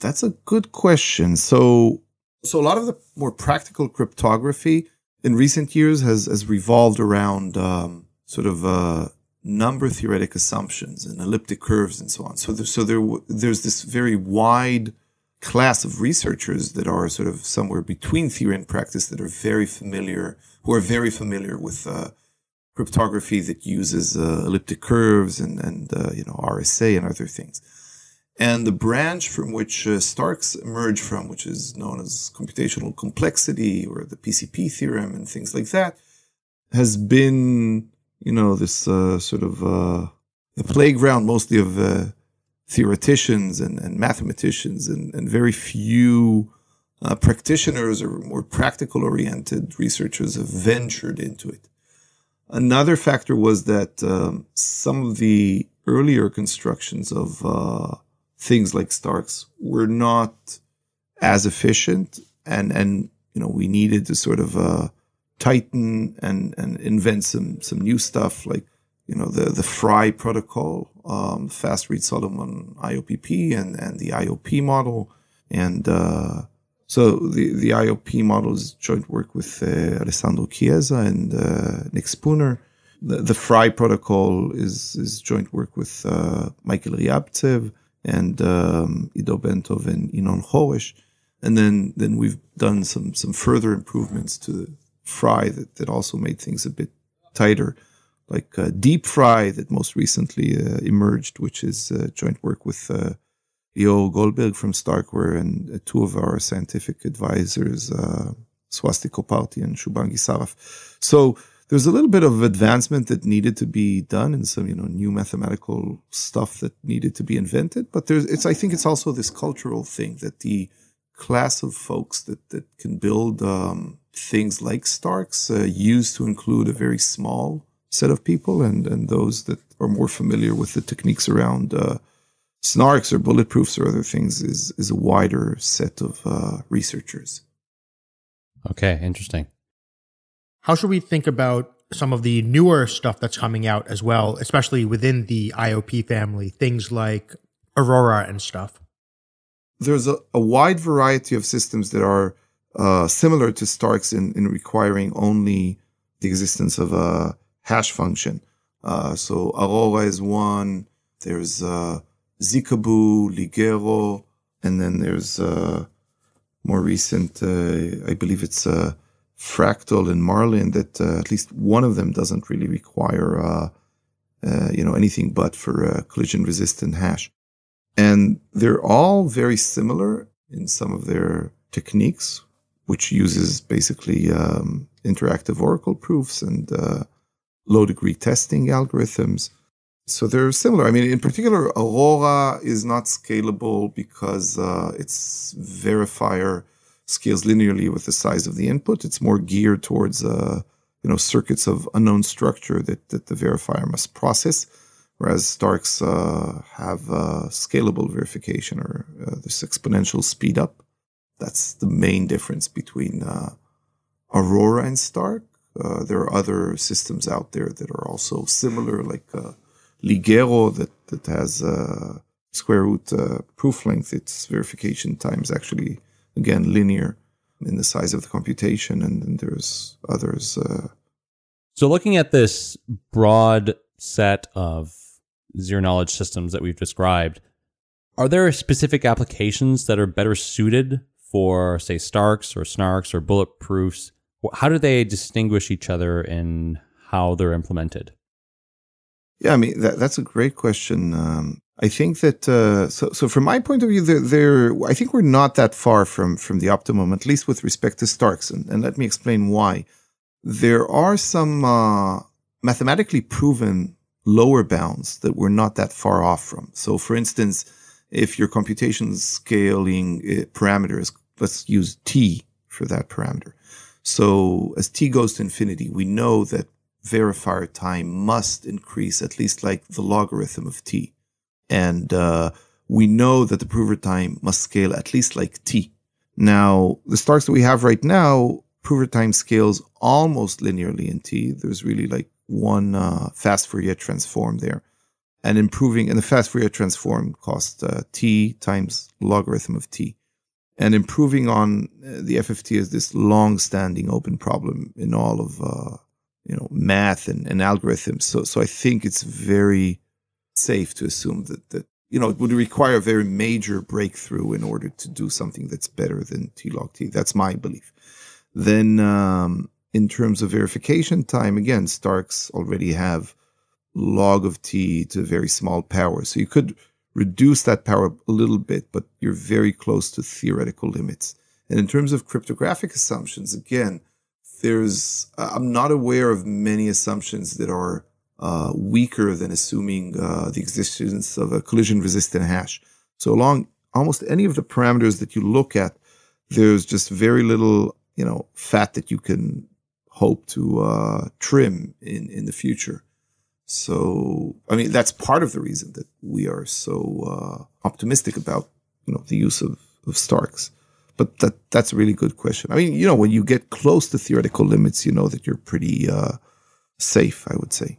That's a good question. So, so a lot of the more practical cryptography in recent years has, has revolved around um, sort of uh, number theoretic assumptions and elliptic curves and so on. So, there, so there, there's this very wide class of researchers that are sort of somewhere between theory and practice that are very familiar, who are very familiar with uh, cryptography that uses uh, elliptic curves and, and uh, you know RSA and other things. And the branch from which uh, Starks emerged from, which is known as computational complexity or the PCP theorem and things like that, has been you know this uh, sort of uh, the playground mostly of uh, theoreticians and, and mathematicians and, and very few practitioners or more practical oriented researchers have ventured into it. Another factor was that um, some of the earlier constructions of uh, things like Starks were not as efficient, and and you know we needed to sort of uh, tighten and and invent some some new stuff like you know the the FRI protocol, um, fast Reed-Solomon IOPP, and and the IOP model, and uh, so the, the IOP model is joint work with uh, Alessandro Chiesa and uh, Nick Spooner. The, the FRI protocol is, is joint work with uh, Michael Riabzev and um, Iddo Bentov and Ynon Horesh. And then, then we've done some, some further improvements to the FRI that, that also made things a bit tighter, like uh, DEEP-FRI that most recently uh, emerged, which is uh, joint work with Lior Goldberg from Starkware and uh, two of our scientific advisors, uh, Swastik Kopparty and Shubhangi Saraf. So there's a little bit of advancement that needed to be done and some, you know, new mathematical stuff that needed to be invented. But there's, it's, I think it's also this cultural thing that the class of folks that, that can build um, things like Starks uh, used to include a very small set of people and, and those that are more familiar with the techniques around uh, snarks or bulletproofs or other things is is a wider set of uh, researchers. Okay, interesting. How should we think about some of the newer stuff that's coming out as well, especially within the IOP family, things like Aurora and stuff? There's a, a wide variety of systems that are uh, similar to Starks in, in requiring only the existence of a hash function. Uh, so Aurora is one. There's uh, ZKBoo, Ligero, and then there's uh, more recent, uh, I believe it's uh, Fractal and Marlin, that uh, at least one of them doesn't really require uh, uh, you know, anything but for a collision resistant hash. And they're all very similar in some of their techniques, which uses basically um, interactive oracle proofs and uh, low degree testing algorithms. So they're similar. I mean, in particular, Aurora is not scalable because uh, its verifier scales linearly with the size of the input. It's more geared towards uh, you know circuits of unknown structure that, that the verifier must process, whereas Starks uh, have uh, scalable verification or uh, this exponential speed up. That's the main difference between uh, Aurora and Stark. there are other systems out there that are also similar, like Ligero that that has uh, square root uh, proof length. Its verification time is actually again linear in the size of the computation, and then there's others. Uh, so, looking at this broad set of zero knowledge systems that we've described, are there specific applications that are better suited for, say, Starks or Snarks or bulletproofs? How do they distinguish each other in how they're implemented? Yeah, I mean that, that's a great question. Um, I think that uh, so. So from my point of view, there, there, I think we're not that far from from the optimum, at least with respect to Starks, and, and let me explain why. There are some uh, mathematically proven lower bounds that we're not that far off from. So, for instance, if your computation scaling uh, parameters, let's use t for that parameter. So, as t goes to infinity, we know that verifier time must increase at least like the logarithm of t. And uh, we know that the prover time must scale at least like t. Now, the Starks that we have right now, prover time scales almost linearly in t. There's really like one uh, fast Fourier transform there. And improving, and the fast Fourier transform costs uh, t times logarithm of t. And improving on uh, the FFT is this long standing open problem in all of uh, you know math and, and algorithms. So so I think it's very safe to assume that that you know it would require a very major breakthrough in order to do something that's better than T log T. That's my belief. Then um, in terms of verification time, again, Starks already have log of T to a very small power. So you could reduce that power a little bit, but you're very close to theoretical limits. And in terms of cryptographic assumptions, again, there's I'm not aware of many assumptions that are uh, weaker than assuming uh, the existence of a collision resistant hash. So along almost any of the parameters that you look at, there's just very little you know fat that you can hope to uh, trim in in the future. So I mean that's part of the reason that we are so uh, optimistic about you know the use of, of Starks but that that's a really good question. I mean, you know, when you get close to theoretical limits, you know that you're pretty uh, safe. I would say.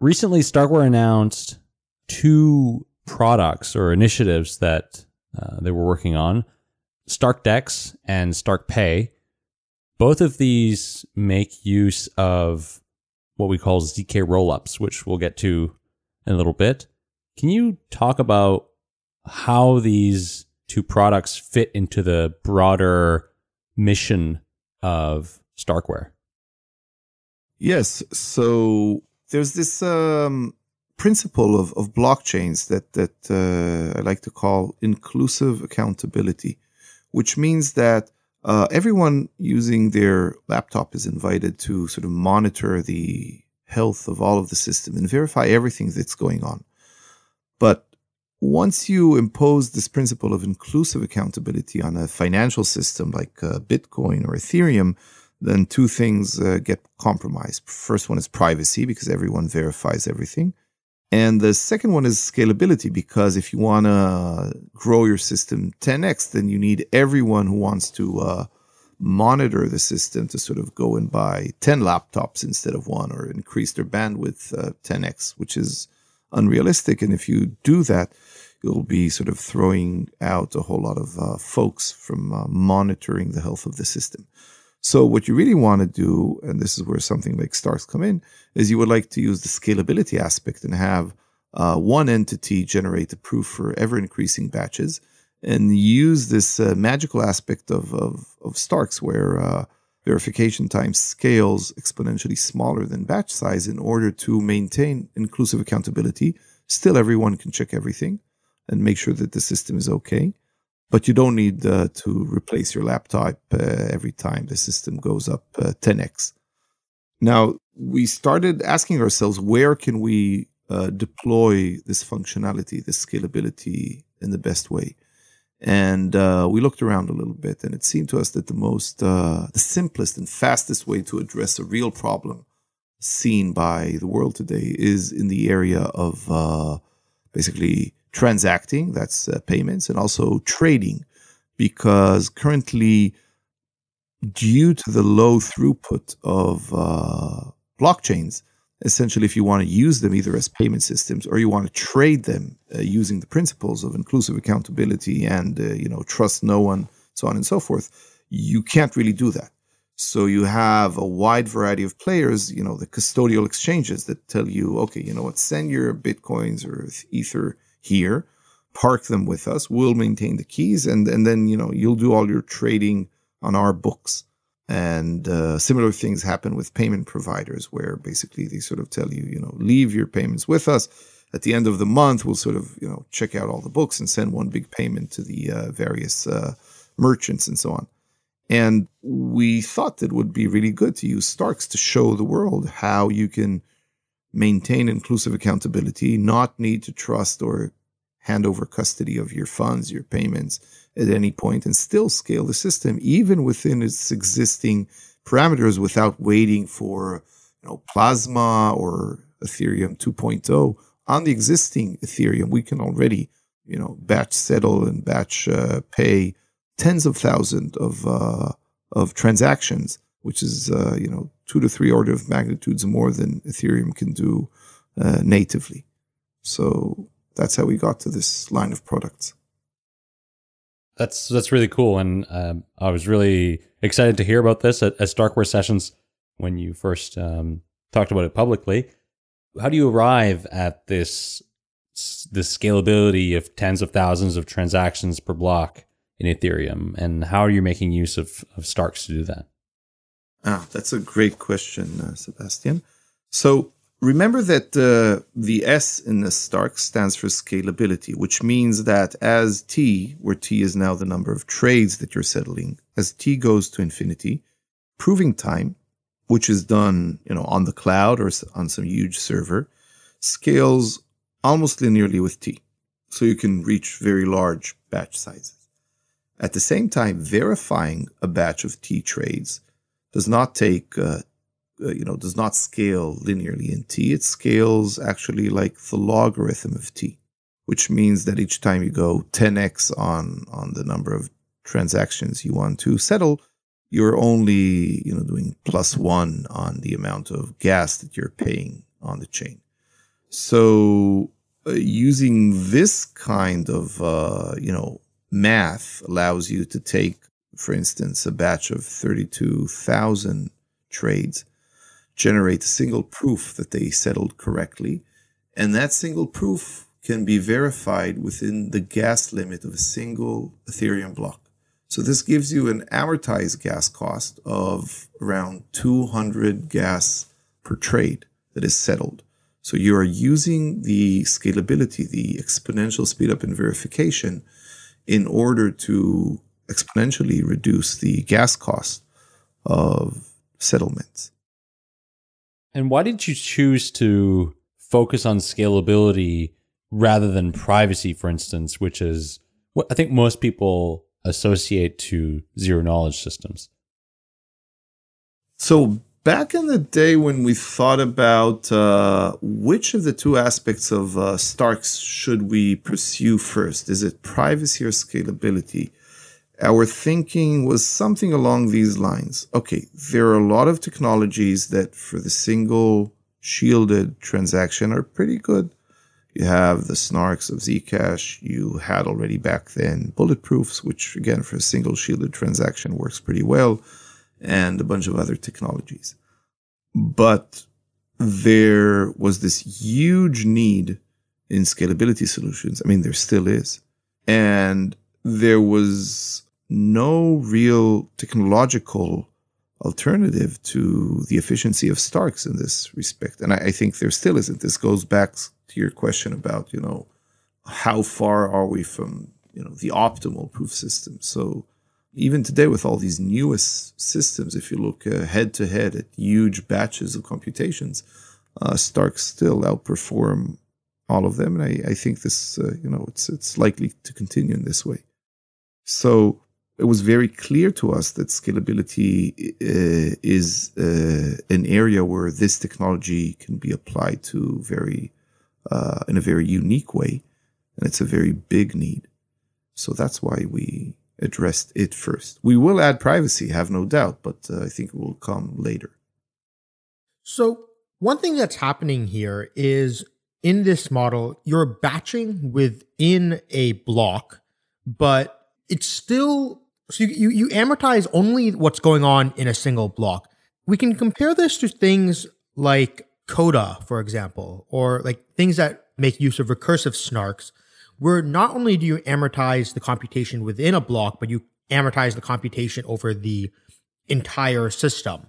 Recently, Starkware announced two products or initiatives that uh, they were working on: StarkDEX and StarkPay. Both of these make use of what we call ZK rollups, which we'll get to in a little bit. Can you talk about how these two products fit into the broader mission of Starkware? Yes. So there's this um, principle of, of blockchains that that uh, I like to call inclusive accountability, which means that uh, everyone using their laptop is invited to sort of monitor the health of all of the system and verify everything that's going on. But once you impose this principle of inclusive accountability on a financial system like uh, Bitcoin or Ethereum, then two things uh, get compromised. First one is privacy because everyone verifies everything. And the second one is scalability because if you want to grow your system 10x, then you need everyone who wants to uh, monitor the system to sort of go and buy 10 laptops instead of one or increase their bandwidth 10x, uh, which is unrealistic. And if you do that, you'll be sort of throwing out a whole lot of uh, folks from uh, monitoring the health of the system. So what you really want to do, and this is where something like Starks come in, is you would like to use the scalability aspect and have uh, one entity generate the proof for ever increasing batches and use this uh, magical aspect of, of, of Starks where uh, verification time scales exponentially smaller than batch size in order to maintain inclusive accountability. Still, everyone can check everything and make sure that the system is okay. But you don't need uh, to replace your laptop uh, every time the system goes up uh, 10x. Now, we started asking ourselves where can we uh, deploy this functionality, this scalability in the best way? And uh, we looked around a little bit, and it seemed to us that the most, uh, the simplest and fastest way to address a real problem seen by the world today is in the area of basically transacting, that's uh, payments, and also trading, because currently, due to the low throughput of uh, blockchains, essentially if you want to use them either as payment systems or you want to trade them uh, using the principles of inclusive accountability and uh, you know trust no one so on and so forth you can't really do that. So you have a wide variety of players you know the custodial exchanges that tell you okay you know what send your bitcoins or ether here park them with us we'll maintain the keys and and then you know you'll do all your trading on our books and uh, similar things happen with payment providers, where basically they sort of tell you, you know, leave your payments with us. At the end of the month, we'll sort of, you know, check out all the books and send one big payment to the uh, various uh, merchants and so on. And we thought it would be really good to use Starks to show the world how you can maintain inclusive accountability, not need to trust or hand over custody of your funds, your payments at any point and still scale the system even within its existing parameters without waiting for you know plasma or ethereum 2.0 on the existing ethereum we can already you know batch settle and batch uh, pay tens of thousands of uh, of transactions which is uh, you know two to three order of magnitudes more than ethereum can do uh, natively so that's how we got to this line of products that's that's really cool, and um, I was really excited to hear about this at, at Starkware sessions when you first um, talked about it publicly. How do you arrive at this the scalability of tens of thousands of transactions per block in Ethereum, and how are you making use of, of Starks to do that? Ah, that's a great question, uh, Sebastien. So Remember that uh, the S in the Stark stands for scalability, which means that as T, where T is now the number of trades that you're settling, as T goes to infinity, proving time, which is done, you know, on the cloud or on some huge server, scales almost linearly with T. So you can reach very large batch sizes. At the same time, verifying a batch of T trades does not take uh, uh, you know, does not scale linearly in t. It scales actually like the logarithm of t, which means that each time you go 10x on on the number of transactions you want to settle, you're only you know doing plus one on the amount of gas that you're paying on the chain. So uh, using this kind of uh, you know math allows you to take, for instance, a batch of 32,000 trades generate a single proof that they settled correctly. And that single proof can be verified within the gas limit of a single Ethereum block. So this gives you an amortized gas cost of around 200 gas per trade that is settled. So you are using the scalability, the exponential speed up in verification in order to exponentially reduce the gas cost of settlements. And why did you choose to focus on scalability rather than privacy, for instance, which is what I think most people associate to zero knowledge systems? So, back in the day when we thought about uh, which of the two aspects of uh, Starks should we pursue first, is it privacy or scalability? Our thinking was something along these lines. Okay, there are a lot of technologies that for the single shielded transaction are pretty good. You have the snarks of Zcash. You had already back then bulletproofs, which again for a single shielded transaction works pretty well, and a bunch of other technologies. But there was this huge need in scalability solutions. I mean, there still is. And there was no real technological alternative to the efficiency of Starks in this respect. And I, I, think there still isn't. This goes back to your question about, you know, how far are we from, you know, the optimal proof system? So even today with all these newest systems, if you look head to head at huge batches of computations, uh, Starks still outperform all of them. And I, I think this, uh, you know, it's, it's likely to continue in this way. So it was very clear to us that scalability uh, is uh, an area where this technology can be applied to very uh, in a very unique way, and it's a very big need. So that's why we addressed it first. We will add privacy, have no doubt, but uh, I think it will come later. So one thing that's happening here is in this model, you're batching within a block, but it's still so you, you, you amortize only what's going on in a single block. We can compare this to things like Coda, for example, or like things that make use of recursive snarks, where not only do you amortize the computation within a block, but you amortize the computation over the entire system.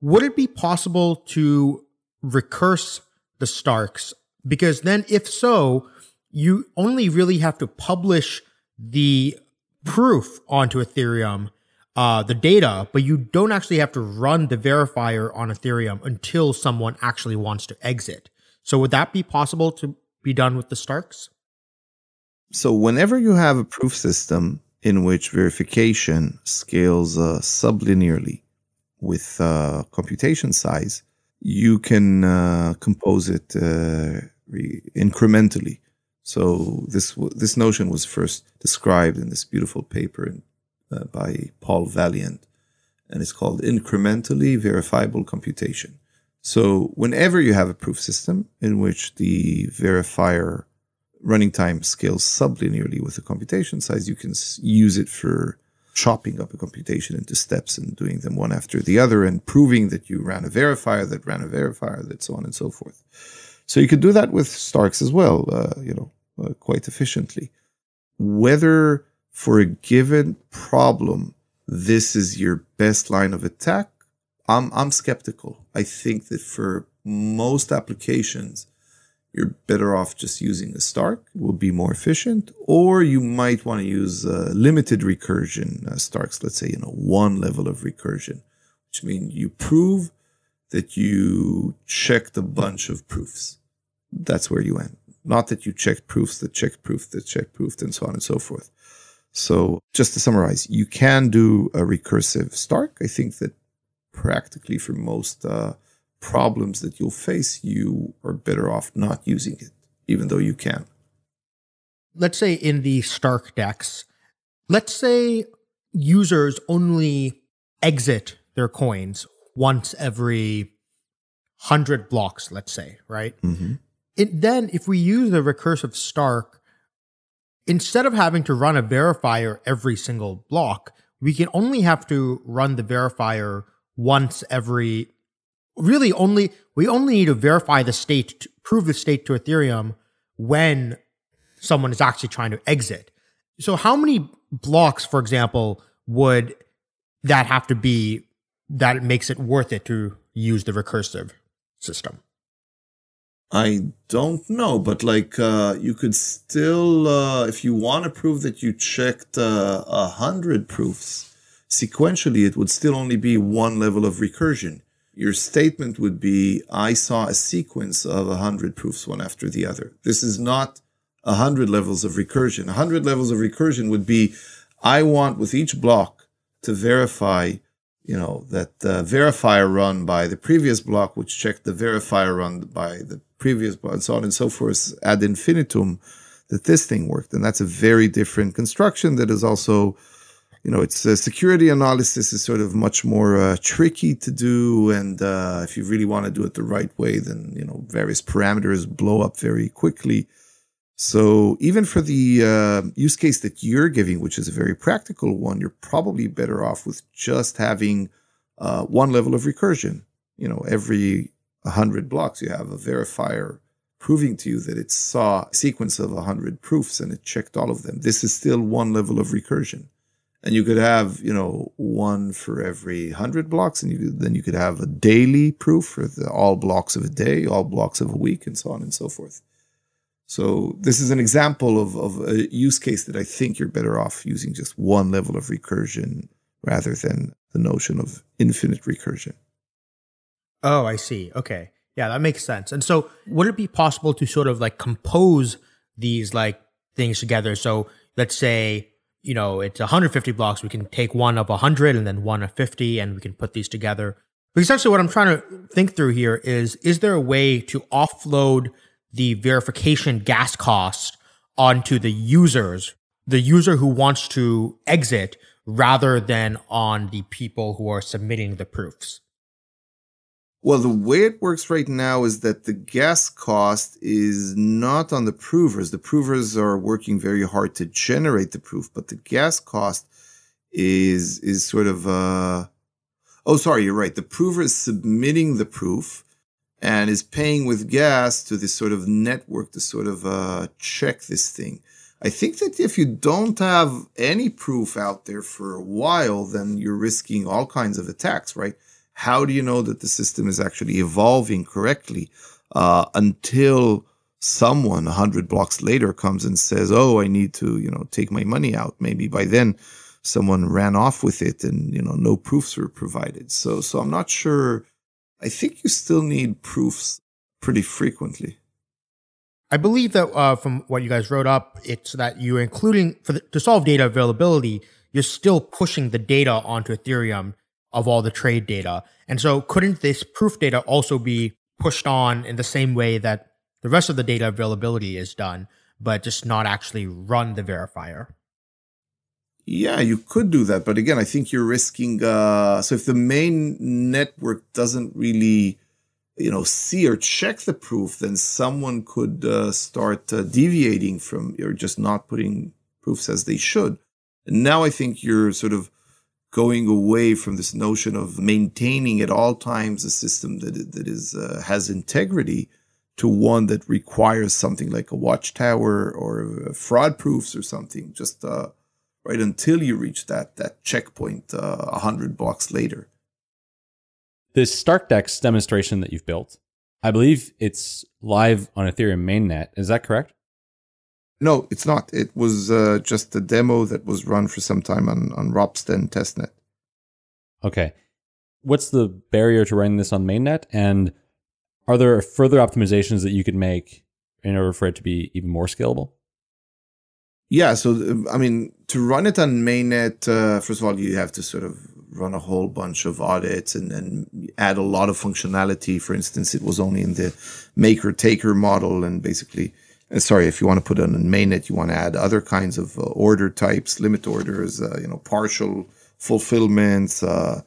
Would it be possible to recurse the snarks? Because then, if so, you only really have to publish the proof onto Ethereum, uh, the data, but you don't actually have to run the verifier on Ethereum until someone actually wants to exit. So would that be possible to be done with the Starks? So whenever you have a proof system in which verification scales uh, sublinearly with uh, computation size, you can uh, compose it uh, incrementally. So this this notion was first described in this beautiful paper in, uh, by Paul Valiant, and it's called incrementally verifiable computation. So whenever you have a proof system in which the verifier running time scales sublinearly with the computation size, you can use it for chopping up a computation into steps and doing them one after the other and proving that you ran a verifier that ran a verifier that so on and so forth. So you could do that with Starks as well. Uh, you know, uh, quite efficiently. Whether for a given problem this is your best line of attack, I'm I'm skeptical. I think that for most applications, you're better off just using a Stark. It will be more efficient, or you might want to use uh, limited recursion uh, Starks. Let's say you know one level of recursion, which means you prove that you checked a bunch of proofs. That's where you end. Not that you checked proofs that checked proof that checked proof and so on and so forth. So just to summarize, you can do a recursive Stark. I think that practically for most uh, problems that you'll face, you are better off not using it, even though you can. Let's say in the StarkDEX, let's say users only exit their coins once every 100 blocks, let's say, right? Mm-hmm. It, then, if we use the recursive Stark, instead of having to run a verifier every single block, we can only have to run the verifier once every. Really, only we only need to verify the state, to prove the state to Ethereum when someone is actually trying to exit. So, how many blocks, for example, would that have to be that makes it worth it to use the recursive system? I don't know, but like uh, you could still, uh, if you want to prove that you checked uh, a uh, hundred proofs sequentially, it would still only be one level of recursion. Your statement would be, "I saw a sequence of a hundred proofs, one after the other." This is not a hundred levels of recursion. A hundred levels of recursion would be, "I want with each block to verify." You know, that verifier run by the previous block, which checked the verifier run by the previous block, and so on and so forth, ad infinitum, that this thing worked. And that's a very different construction that is also, you know, it's uh, security analysis is sort of much more uh, tricky to do. And uh, if you really want to do it the right way, then, you know, various parameters blow up very quickly. So even for the uh, use case that you're giving, which is a very practical one, you're probably better off with just having uh, one level of recursion. You know, every 100 blocks, you have a verifier proving to you that it saw a sequence of 100 proofs and it checked all of them. This is still one level of recursion. and you could have you know one for every 100 blocks and you then you could have a daily proof for the, all blocks of a day all blocks of a week and so on and so forth so this is an example of, of a use case that i think you're better off using just one level of recursion rather than the notion of infinite recursion oh i see okay yeah that makes sense and so would it be possible to sort of like compose these like things together so let's say you know, it's 150 blocks. We can take one of 100 and then one of 50, and we can put these together. But essentially, what I'm trying to think through here is is there a way to offload the verification gas cost onto the users, the user who wants to exit, rather than on the people who are submitting the proofs? Well, the way it works right now is that the gas cost is not on the provers. The provers are working very hard to generate the proof, but the gas cost is is sort of uh oh sorry, you're right. The prover is submitting the proof and is paying with gas to this sort of network to sort of uh check this thing. I think that if you don't have any proof out there for a while, then you're risking all kinds of attacks, right? how do you know that the system is actually evolving correctly uh, until someone 100 blocks later comes and says oh i need to you know take my money out maybe by then someone ran off with it and you know no proofs were provided so so i'm not sure i think you still need proofs pretty frequently i believe that uh, from what you guys wrote up it's that you're including for the, to solve data availability you're still pushing the data onto ethereum of all the trade data. And so couldn't this proof data also be pushed on in the same way that the rest of the data availability is done, but just not actually run the verifier? Yeah, you could do that. But again, I think you're risking uh so if the main network doesn't really you know see or check the proof then someone could uh, start uh, deviating from or just not putting proofs as they should and now i think you're sort of going away from this notion of maintaining at all times a system that that is uh, has integrity to one that requires something like a watchtower or fraud proofs or something just uh, right until you reach that that checkpoint uh, a uh, hundred blocks later. This StarkDEX demonstration that you've built, I believe it's live on Ethereum mainnet. Is that correct? No, it's not. It was uh, just a demo that was run for some time on, on Ropsten testnet. Okay. What's the barrier to running this on mainnet? And are there further optimizations that you could make in order for it to be even more scalable? Yeah. So, um, I mean, to run it on mainnet, uh, first of all, you have to sort of run a whole bunch of audits and then add a lot of functionality. For instance, it was only in the maker taker model and basically uh, sorry, if you want to put it on mainnet, you want to add other kinds of uh, order types, limit orders, uh, you know, partial fulfillments, uh,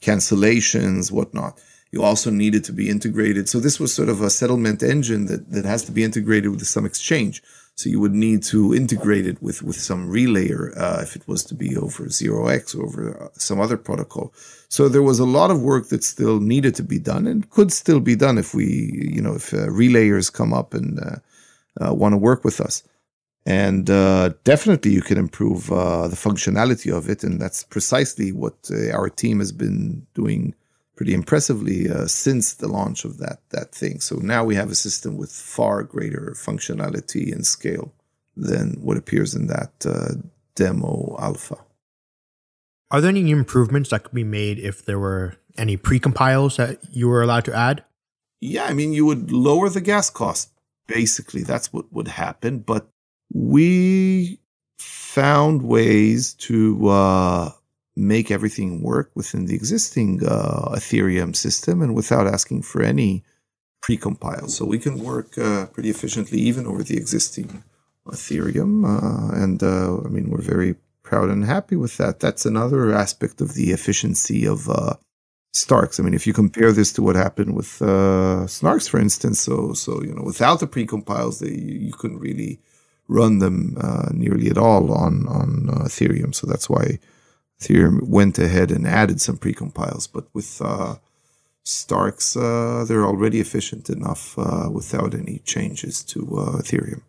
cancellations, whatnot. You also needed to be integrated. So this was sort of a settlement engine that, that has to be integrated with some exchange. So you would need to integrate it with, with some relayer uh, if it was to be over 0x or over uh, some other protocol. So there was a lot of work that still needed to be done and could still be done if we, you know, if relayers come up and uh, want to work with us. And uh, definitely, you can improve uh, the functionality of it, and that's precisely what uh, our team has been doing pretty impressively uh, since the launch of that that thing. So now we have a system with far greater functionality and scale than what appears in that uh, demo alpha. Are there any improvements that could be made if there were any precompiles that you were allowed to add? Yeah, I mean, you would lower the gas cost Basically, that's what would happen. But we found ways to uh, make everything work within the existing uh, Ethereum system and without asking for any precompile. So we can work uh, pretty efficiently even over the existing Ethereum. Uh, and uh, I mean, we're very proud and happy with that. That's another aspect of the efficiency of uh, Starks. I mean, if you compare this to what happened with uh, Snarks, for instance, so so you know, without the precompiles, they you couldn't really run them nearly at all on on Ethereum. So that's why Ethereum went ahead and added some precompiles. But with uh, Starks, uh, they're already efficient enough uh, without any changes to Ethereum.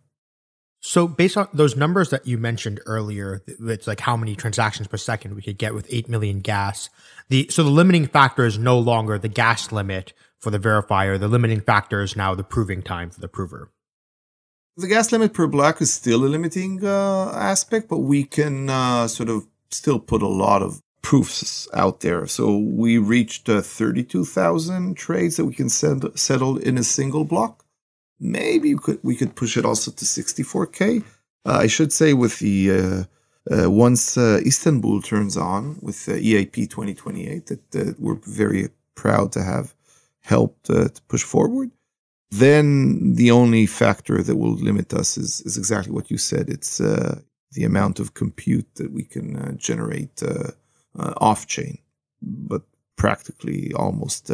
So based on those numbers that you mentioned earlier, it's like how many transactions per second we could get with 8 million gas. The, so the limiting factor is no longer the gas limit for the verifier. The limiting factor is now the proving time for the prover. The gas limit per block is still a limiting uh, aspect, but we can uh, sort of still put a lot of proofs out there. So we reached uh, 32,000 trades that we can send, settle in a single block maybe we could we could push it also to 64k. Uh, I should say with the uh, uh, once uh, Istanbul turns on with EIP 2028 that we're very proud to have helped uh, to push forward. Then the only factor that will limit us is is exactly what you said. It's uh, the amount of compute that we can uh, generate uh, uh, off chain, but practically almost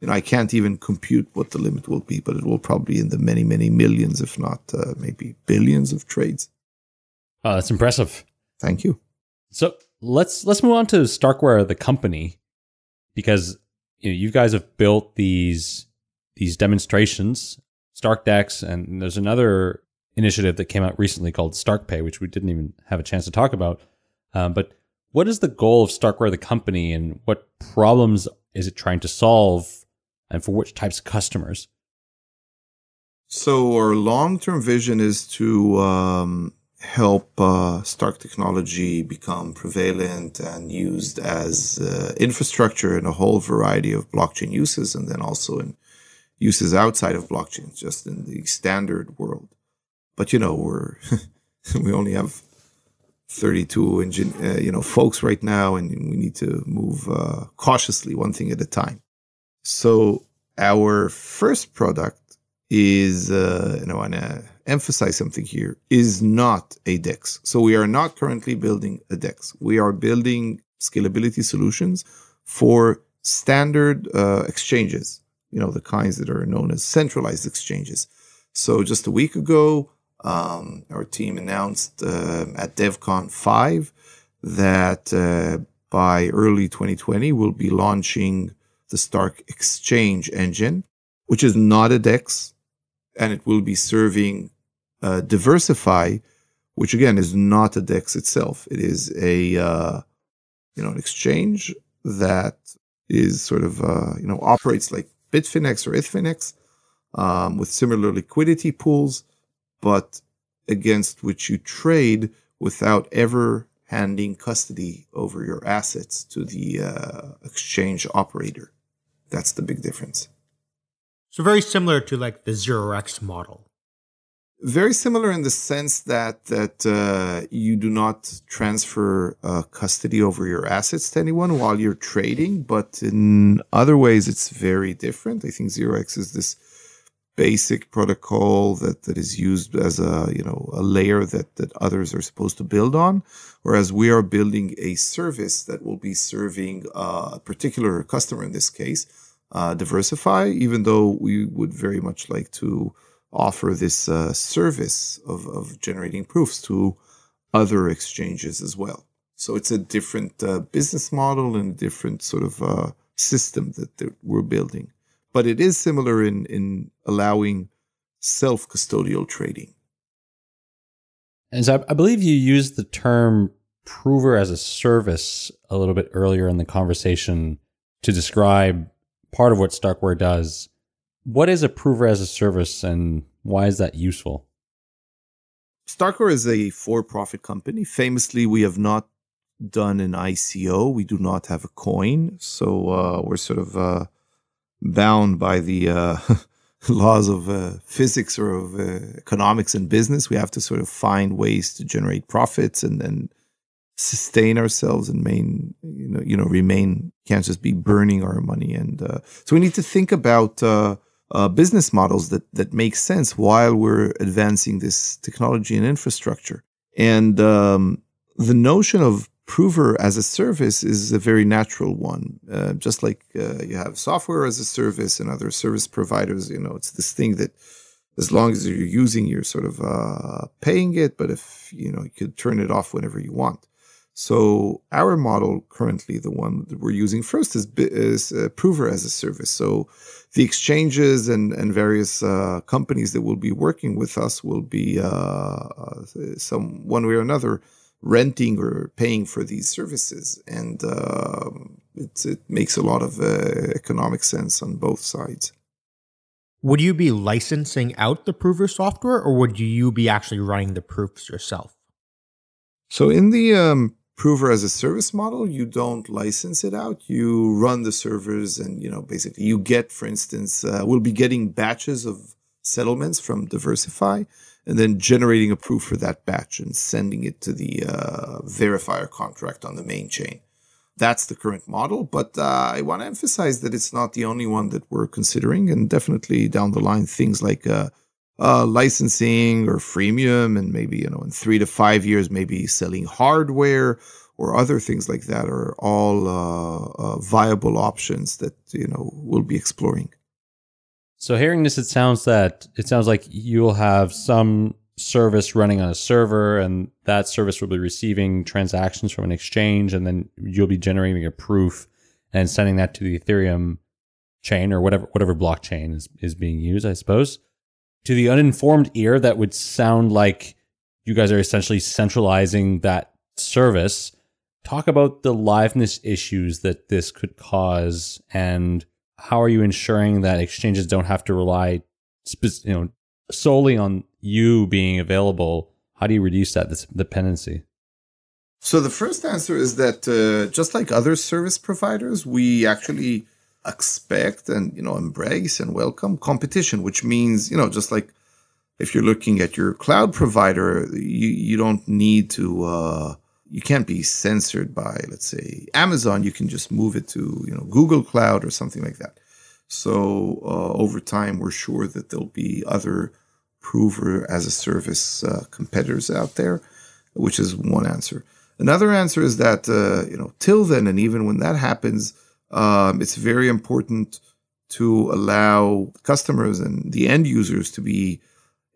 you know, I can't even compute what the limit will be, but it will probably be in the many, many millions, if not uh, maybe billions of trades. Oh, that's impressive. Thank you. So let's let's move on to Starkware, the company, because you know you guys have built these these demonstrations, StarkDEX, and there's another initiative that came out recently called StarkPay, which we didn't even have a chance to talk about. Um, but what is the goal of Starkware, the company, and what problems is it trying to solve and for which types of customers? So our long-term vision is to um, help uh, Stark technology become prevalent and used as uh, infrastructure in a whole variety of blockchain uses, and then also in uses outside of blockchains, just in the standard world. But you know, we're we only have 32 engine, uh, you know, folks right now, and we need to move uh, cautiously, one thing at a time. So our first product is, uh, and I want to emphasize something here, is not a DEX. So we are not currently building a DEX. We are building scalability solutions for standard uh, exchanges, you know, the kinds that are known as centralized exchanges. So just a week ago, um, our team announced uh, at DevCon 5 that uh, by early 2020, we'll be launching the Stark Exchange engine, which is not a DEX, and it will be serving uh, DeversiFi, which again is not a DEX itself. It is a uh, you know an exchange that is sort of uh, you know operates like Bitfinex or Ethfinex um, with similar liquidity pools, but against which you trade without ever handing custody over your assets to the uh, exchange operator. That's the big difference. So very similar to like the 0x model. Very similar in the sense that that uh, you do not transfer uh, custody over your assets to anyone while you're trading, but in other ways it's very different. I think zero X is this basic protocol that, that is used as a you know a layer that that others are supposed to build on whereas we are building a service that will be serving uh, a particular customer in this case uh, DeversiFi even though we would very much like to offer this uh, service of, of generating proofs to other exchanges as well. So it's a different uh, business model and different sort of uh, system that we're building but it is similar in in allowing self custodial trading. And so I, I believe you used the term prover as a service a little bit earlier in the conversation to describe part of what Starkware does. What is a prover as a service and why is that useful? Starkware is a for profit company. Famously, we have not done an ICO. We do not have a coin. So uh, we're sort of uh, bound by the uh, laws of uh, physics or of uh, economics and business. We have to sort of find ways to generate profits and then sustain ourselves and main, you know, you know, remain. Can't just be burning our money, and uh, so we need to think about. Uh, uh, business models that that make sense while we're advancing this technology and infrastructure. And um, the notion of prover as a service is a very natural one. Uh, just like uh, you have software as a service and other service providers, you know, it's this thing that as long as you're using, you're sort of uh, paying it. But if, you know, you could turn it off whenever you want. So our model currently, the one that we're using first, is is uh, Prover as a service. So the exchanges and and various uh, companies that will be working with us will be uh, uh some one way or another renting or paying for these services, and uh, it, it makes a lot of uh, economic sense on both sides. Would you be licensing out the prover software, or would you be actually running the proofs yourself? So in the um, prover as a service model, you don't license it out. You run the servers, and you know basically you get, for instance, uh, we'll be getting batches of settlements from DeversiFi, and then generating a proof for that batch and sending it to the uh, verifier contract on the main chain. That's the current model, but uh, I want to emphasize that it's not the only one that we're considering, and definitely down the line, things like uh, uh, licensing or freemium, and maybe you know in three to five years, maybe selling hardware or other things like that are all uh, uh, viable options that you know we'll be exploring. So hearing this, it sounds that it sounds like you'll have some service running on a server, and that service will be receiving transactions from an exchange, and then you'll be generating a proof and sending that to the Ethereum chain or whatever whatever blockchain is, is being used, I suppose to the uninformed ear, that would sound like you guys are essentially centralizing that service. Talk about the liveness issues that this could cause, and how are you ensuring that exchanges don't have to rely, you know, solely on you being available? How do you reduce that dependency? So the first answer is that uh, just like other service providers, we actually expect and you know embrace and welcome competition which means you know just like if you're looking at your cloud provider you you don't need to uh, you can't be censored by let's say amazon. You can just move it to you know google cloud or something like that. So uh, over time we're sure that there'll be other prover as a service uh, competitors out there which is one answer. Another answer is that uh, you know till then and even when that happens um, it's very important to allow customers and the end users to be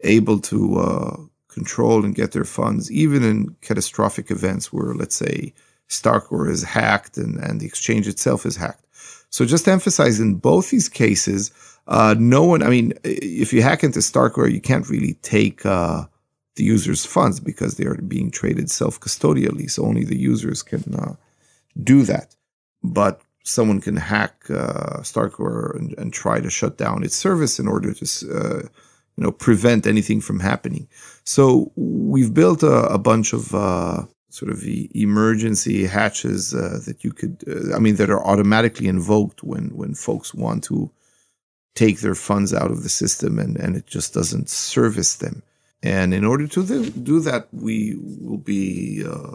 able to uh, control and get their funds, even in catastrophic events where, let's say, Starkware is hacked and, and the exchange itself is hacked. So just to emphasize in both these cases, uh, no one, I mean, if you hack into Starkware, you can't really take uh, the user's funds because they are being traded self custodially. So only the users can uh, do that. But someone can hack uh, Starkware and, and, try to shut down its service in order to, uh, you know, prevent anything from happening. So we've built a, a bunch of uh, sort of emergency hatches uh, that you could, uh, I mean, that are automatically invoked when when folks want to take their funds out of the system and and it just doesn't service them. And in order to do that, we will be, uh,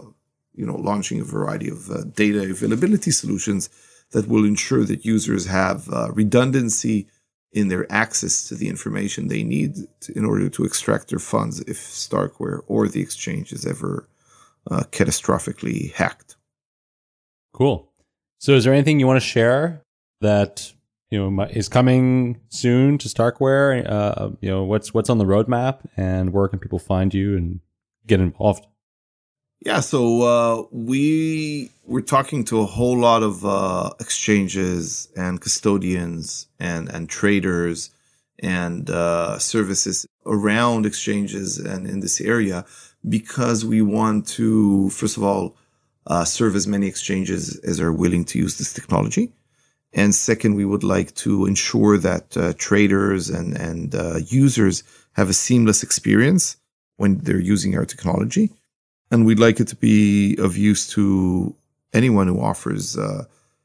you know, launching a variety of data availability solutions that will ensure that users have uh, redundancy in their access to the information they need to, in order to extract their funds if Starkware or the exchange is ever uh, catastrophically hacked. Cool. So, is there anything you want to share that you know is coming soon to Starkware? Uh, you know, what's what's on the roadmap, and where can people find you and get involved? Yeah, so uh, we we're talking to a whole lot of uh, exchanges and custodians and and traders and uh, services around exchanges and in this area because we want to first of all uh, serve as many exchanges as are willing to use this technology, and second, we would like to ensure that uh, traders and and uh, users have a seamless experience when they're using our technology and we'd like it to be of use to anyone who offers uh,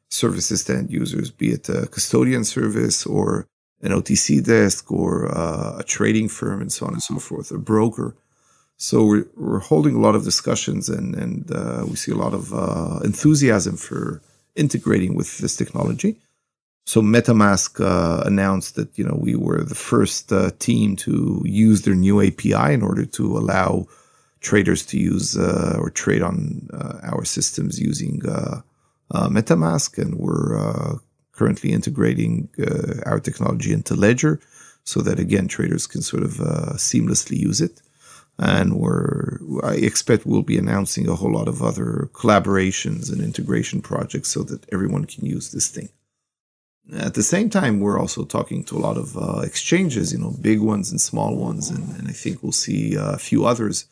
services to end users, be it a custodian service or an OTC desk or uh, a trading firm and so on and so forth, a broker. So we're, we're holding a lot of discussions and, and uh, we see a lot of uh, enthusiasm for integrating with this technology. So MetaMask uh, announced that you know we were the first uh, team to use their new API in order to allow traders to use uh, or trade on uh, our systems using uh, uh MetaMask, and we're uh, currently integrating our technology into Ledger, so that again traders can sort of seamlessly use it. and we're I expect we'll be announcing a whole lot of other collaborations and integration projects so that everyone can use this thing. At the same time, we're also talking to a lot of uh, exchanges, you know, big ones and small ones, and, and I think we'll see a few others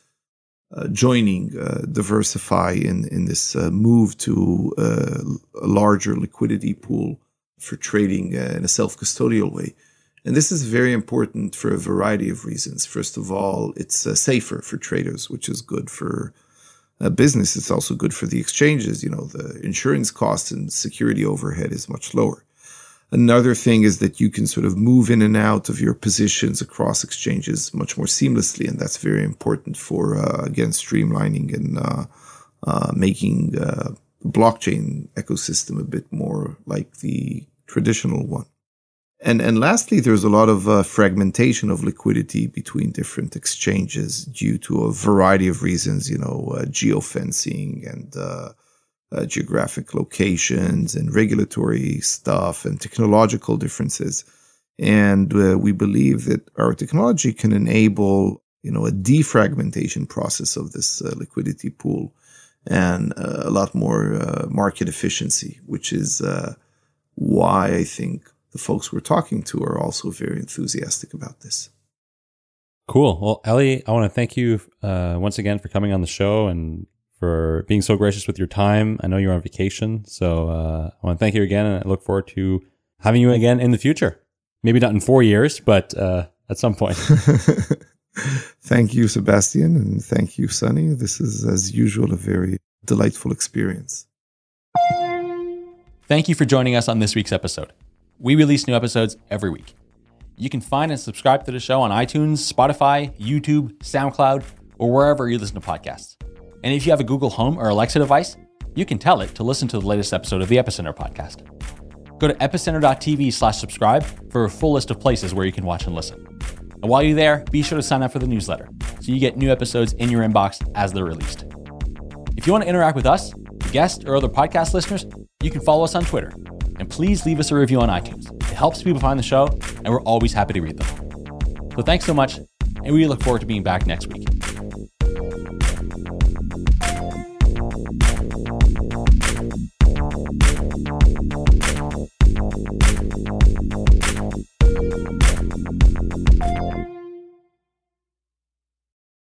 uh, joining uh, DeversiFi in in this uh, move to uh, a larger liquidity pool for trading uh, in a self custodial way. And this is very important for a variety of reasons. First of all, it's uh, safer for traders, which is good for business. It's also good for the exchanges. You know, the insurance cost and security overhead is much lower. Another thing is that you can sort of move in and out of your positions across exchanges much more seamlessly. And that's very important for, uh, again, streamlining and uh, uh, making uh, the blockchain ecosystem a bit more like the traditional one. And and lastly, there's a lot of uh, fragmentation of liquidity between different exchanges due to a variety of reasons. You know, uh, geofencing and uh, uh geographic locations and regulatory stuff and technological differences. And uh, we believe that our technology can enable you know a defragmentation process of this uh, liquidity pool and a lot more market efficiency, which is why I think the folks we're talking to are also very enthusiastic about this. Cool. Well, Eli, I want to thank you uh, once again for coming on the show and for being so gracious with your time. I know you're on vacation, so uh, I want to thank you again, and I look forward to having you again in the future. Maybe not in four years, but uh, at some point. thank you, Sebastien, and thank you, Sunny. This is, as usual, a very delightful experience. Thank you for joining us on this week's episode. We release new episodes every week. You can find and subscribe to the show on iTunes, Spotify, YouTube, SoundCloud, or wherever you listen to podcasts. And if you have a Google Home or Alexa device, you can tell it to listen to the latest episode of the Epicenter podcast. Go to epicenter.tv slash subscribe for a full list of places where you can watch and listen. And while you're there, be sure to sign up for the newsletter so you get new episodes in your inbox as they're released. If you want to interact with us, guests, or other podcast listeners, you can follow us on Twitter and please leave us a review on iTunes. It helps people find the show, and we're always happy to read them. So thanks so much, and we look forward to being back next week.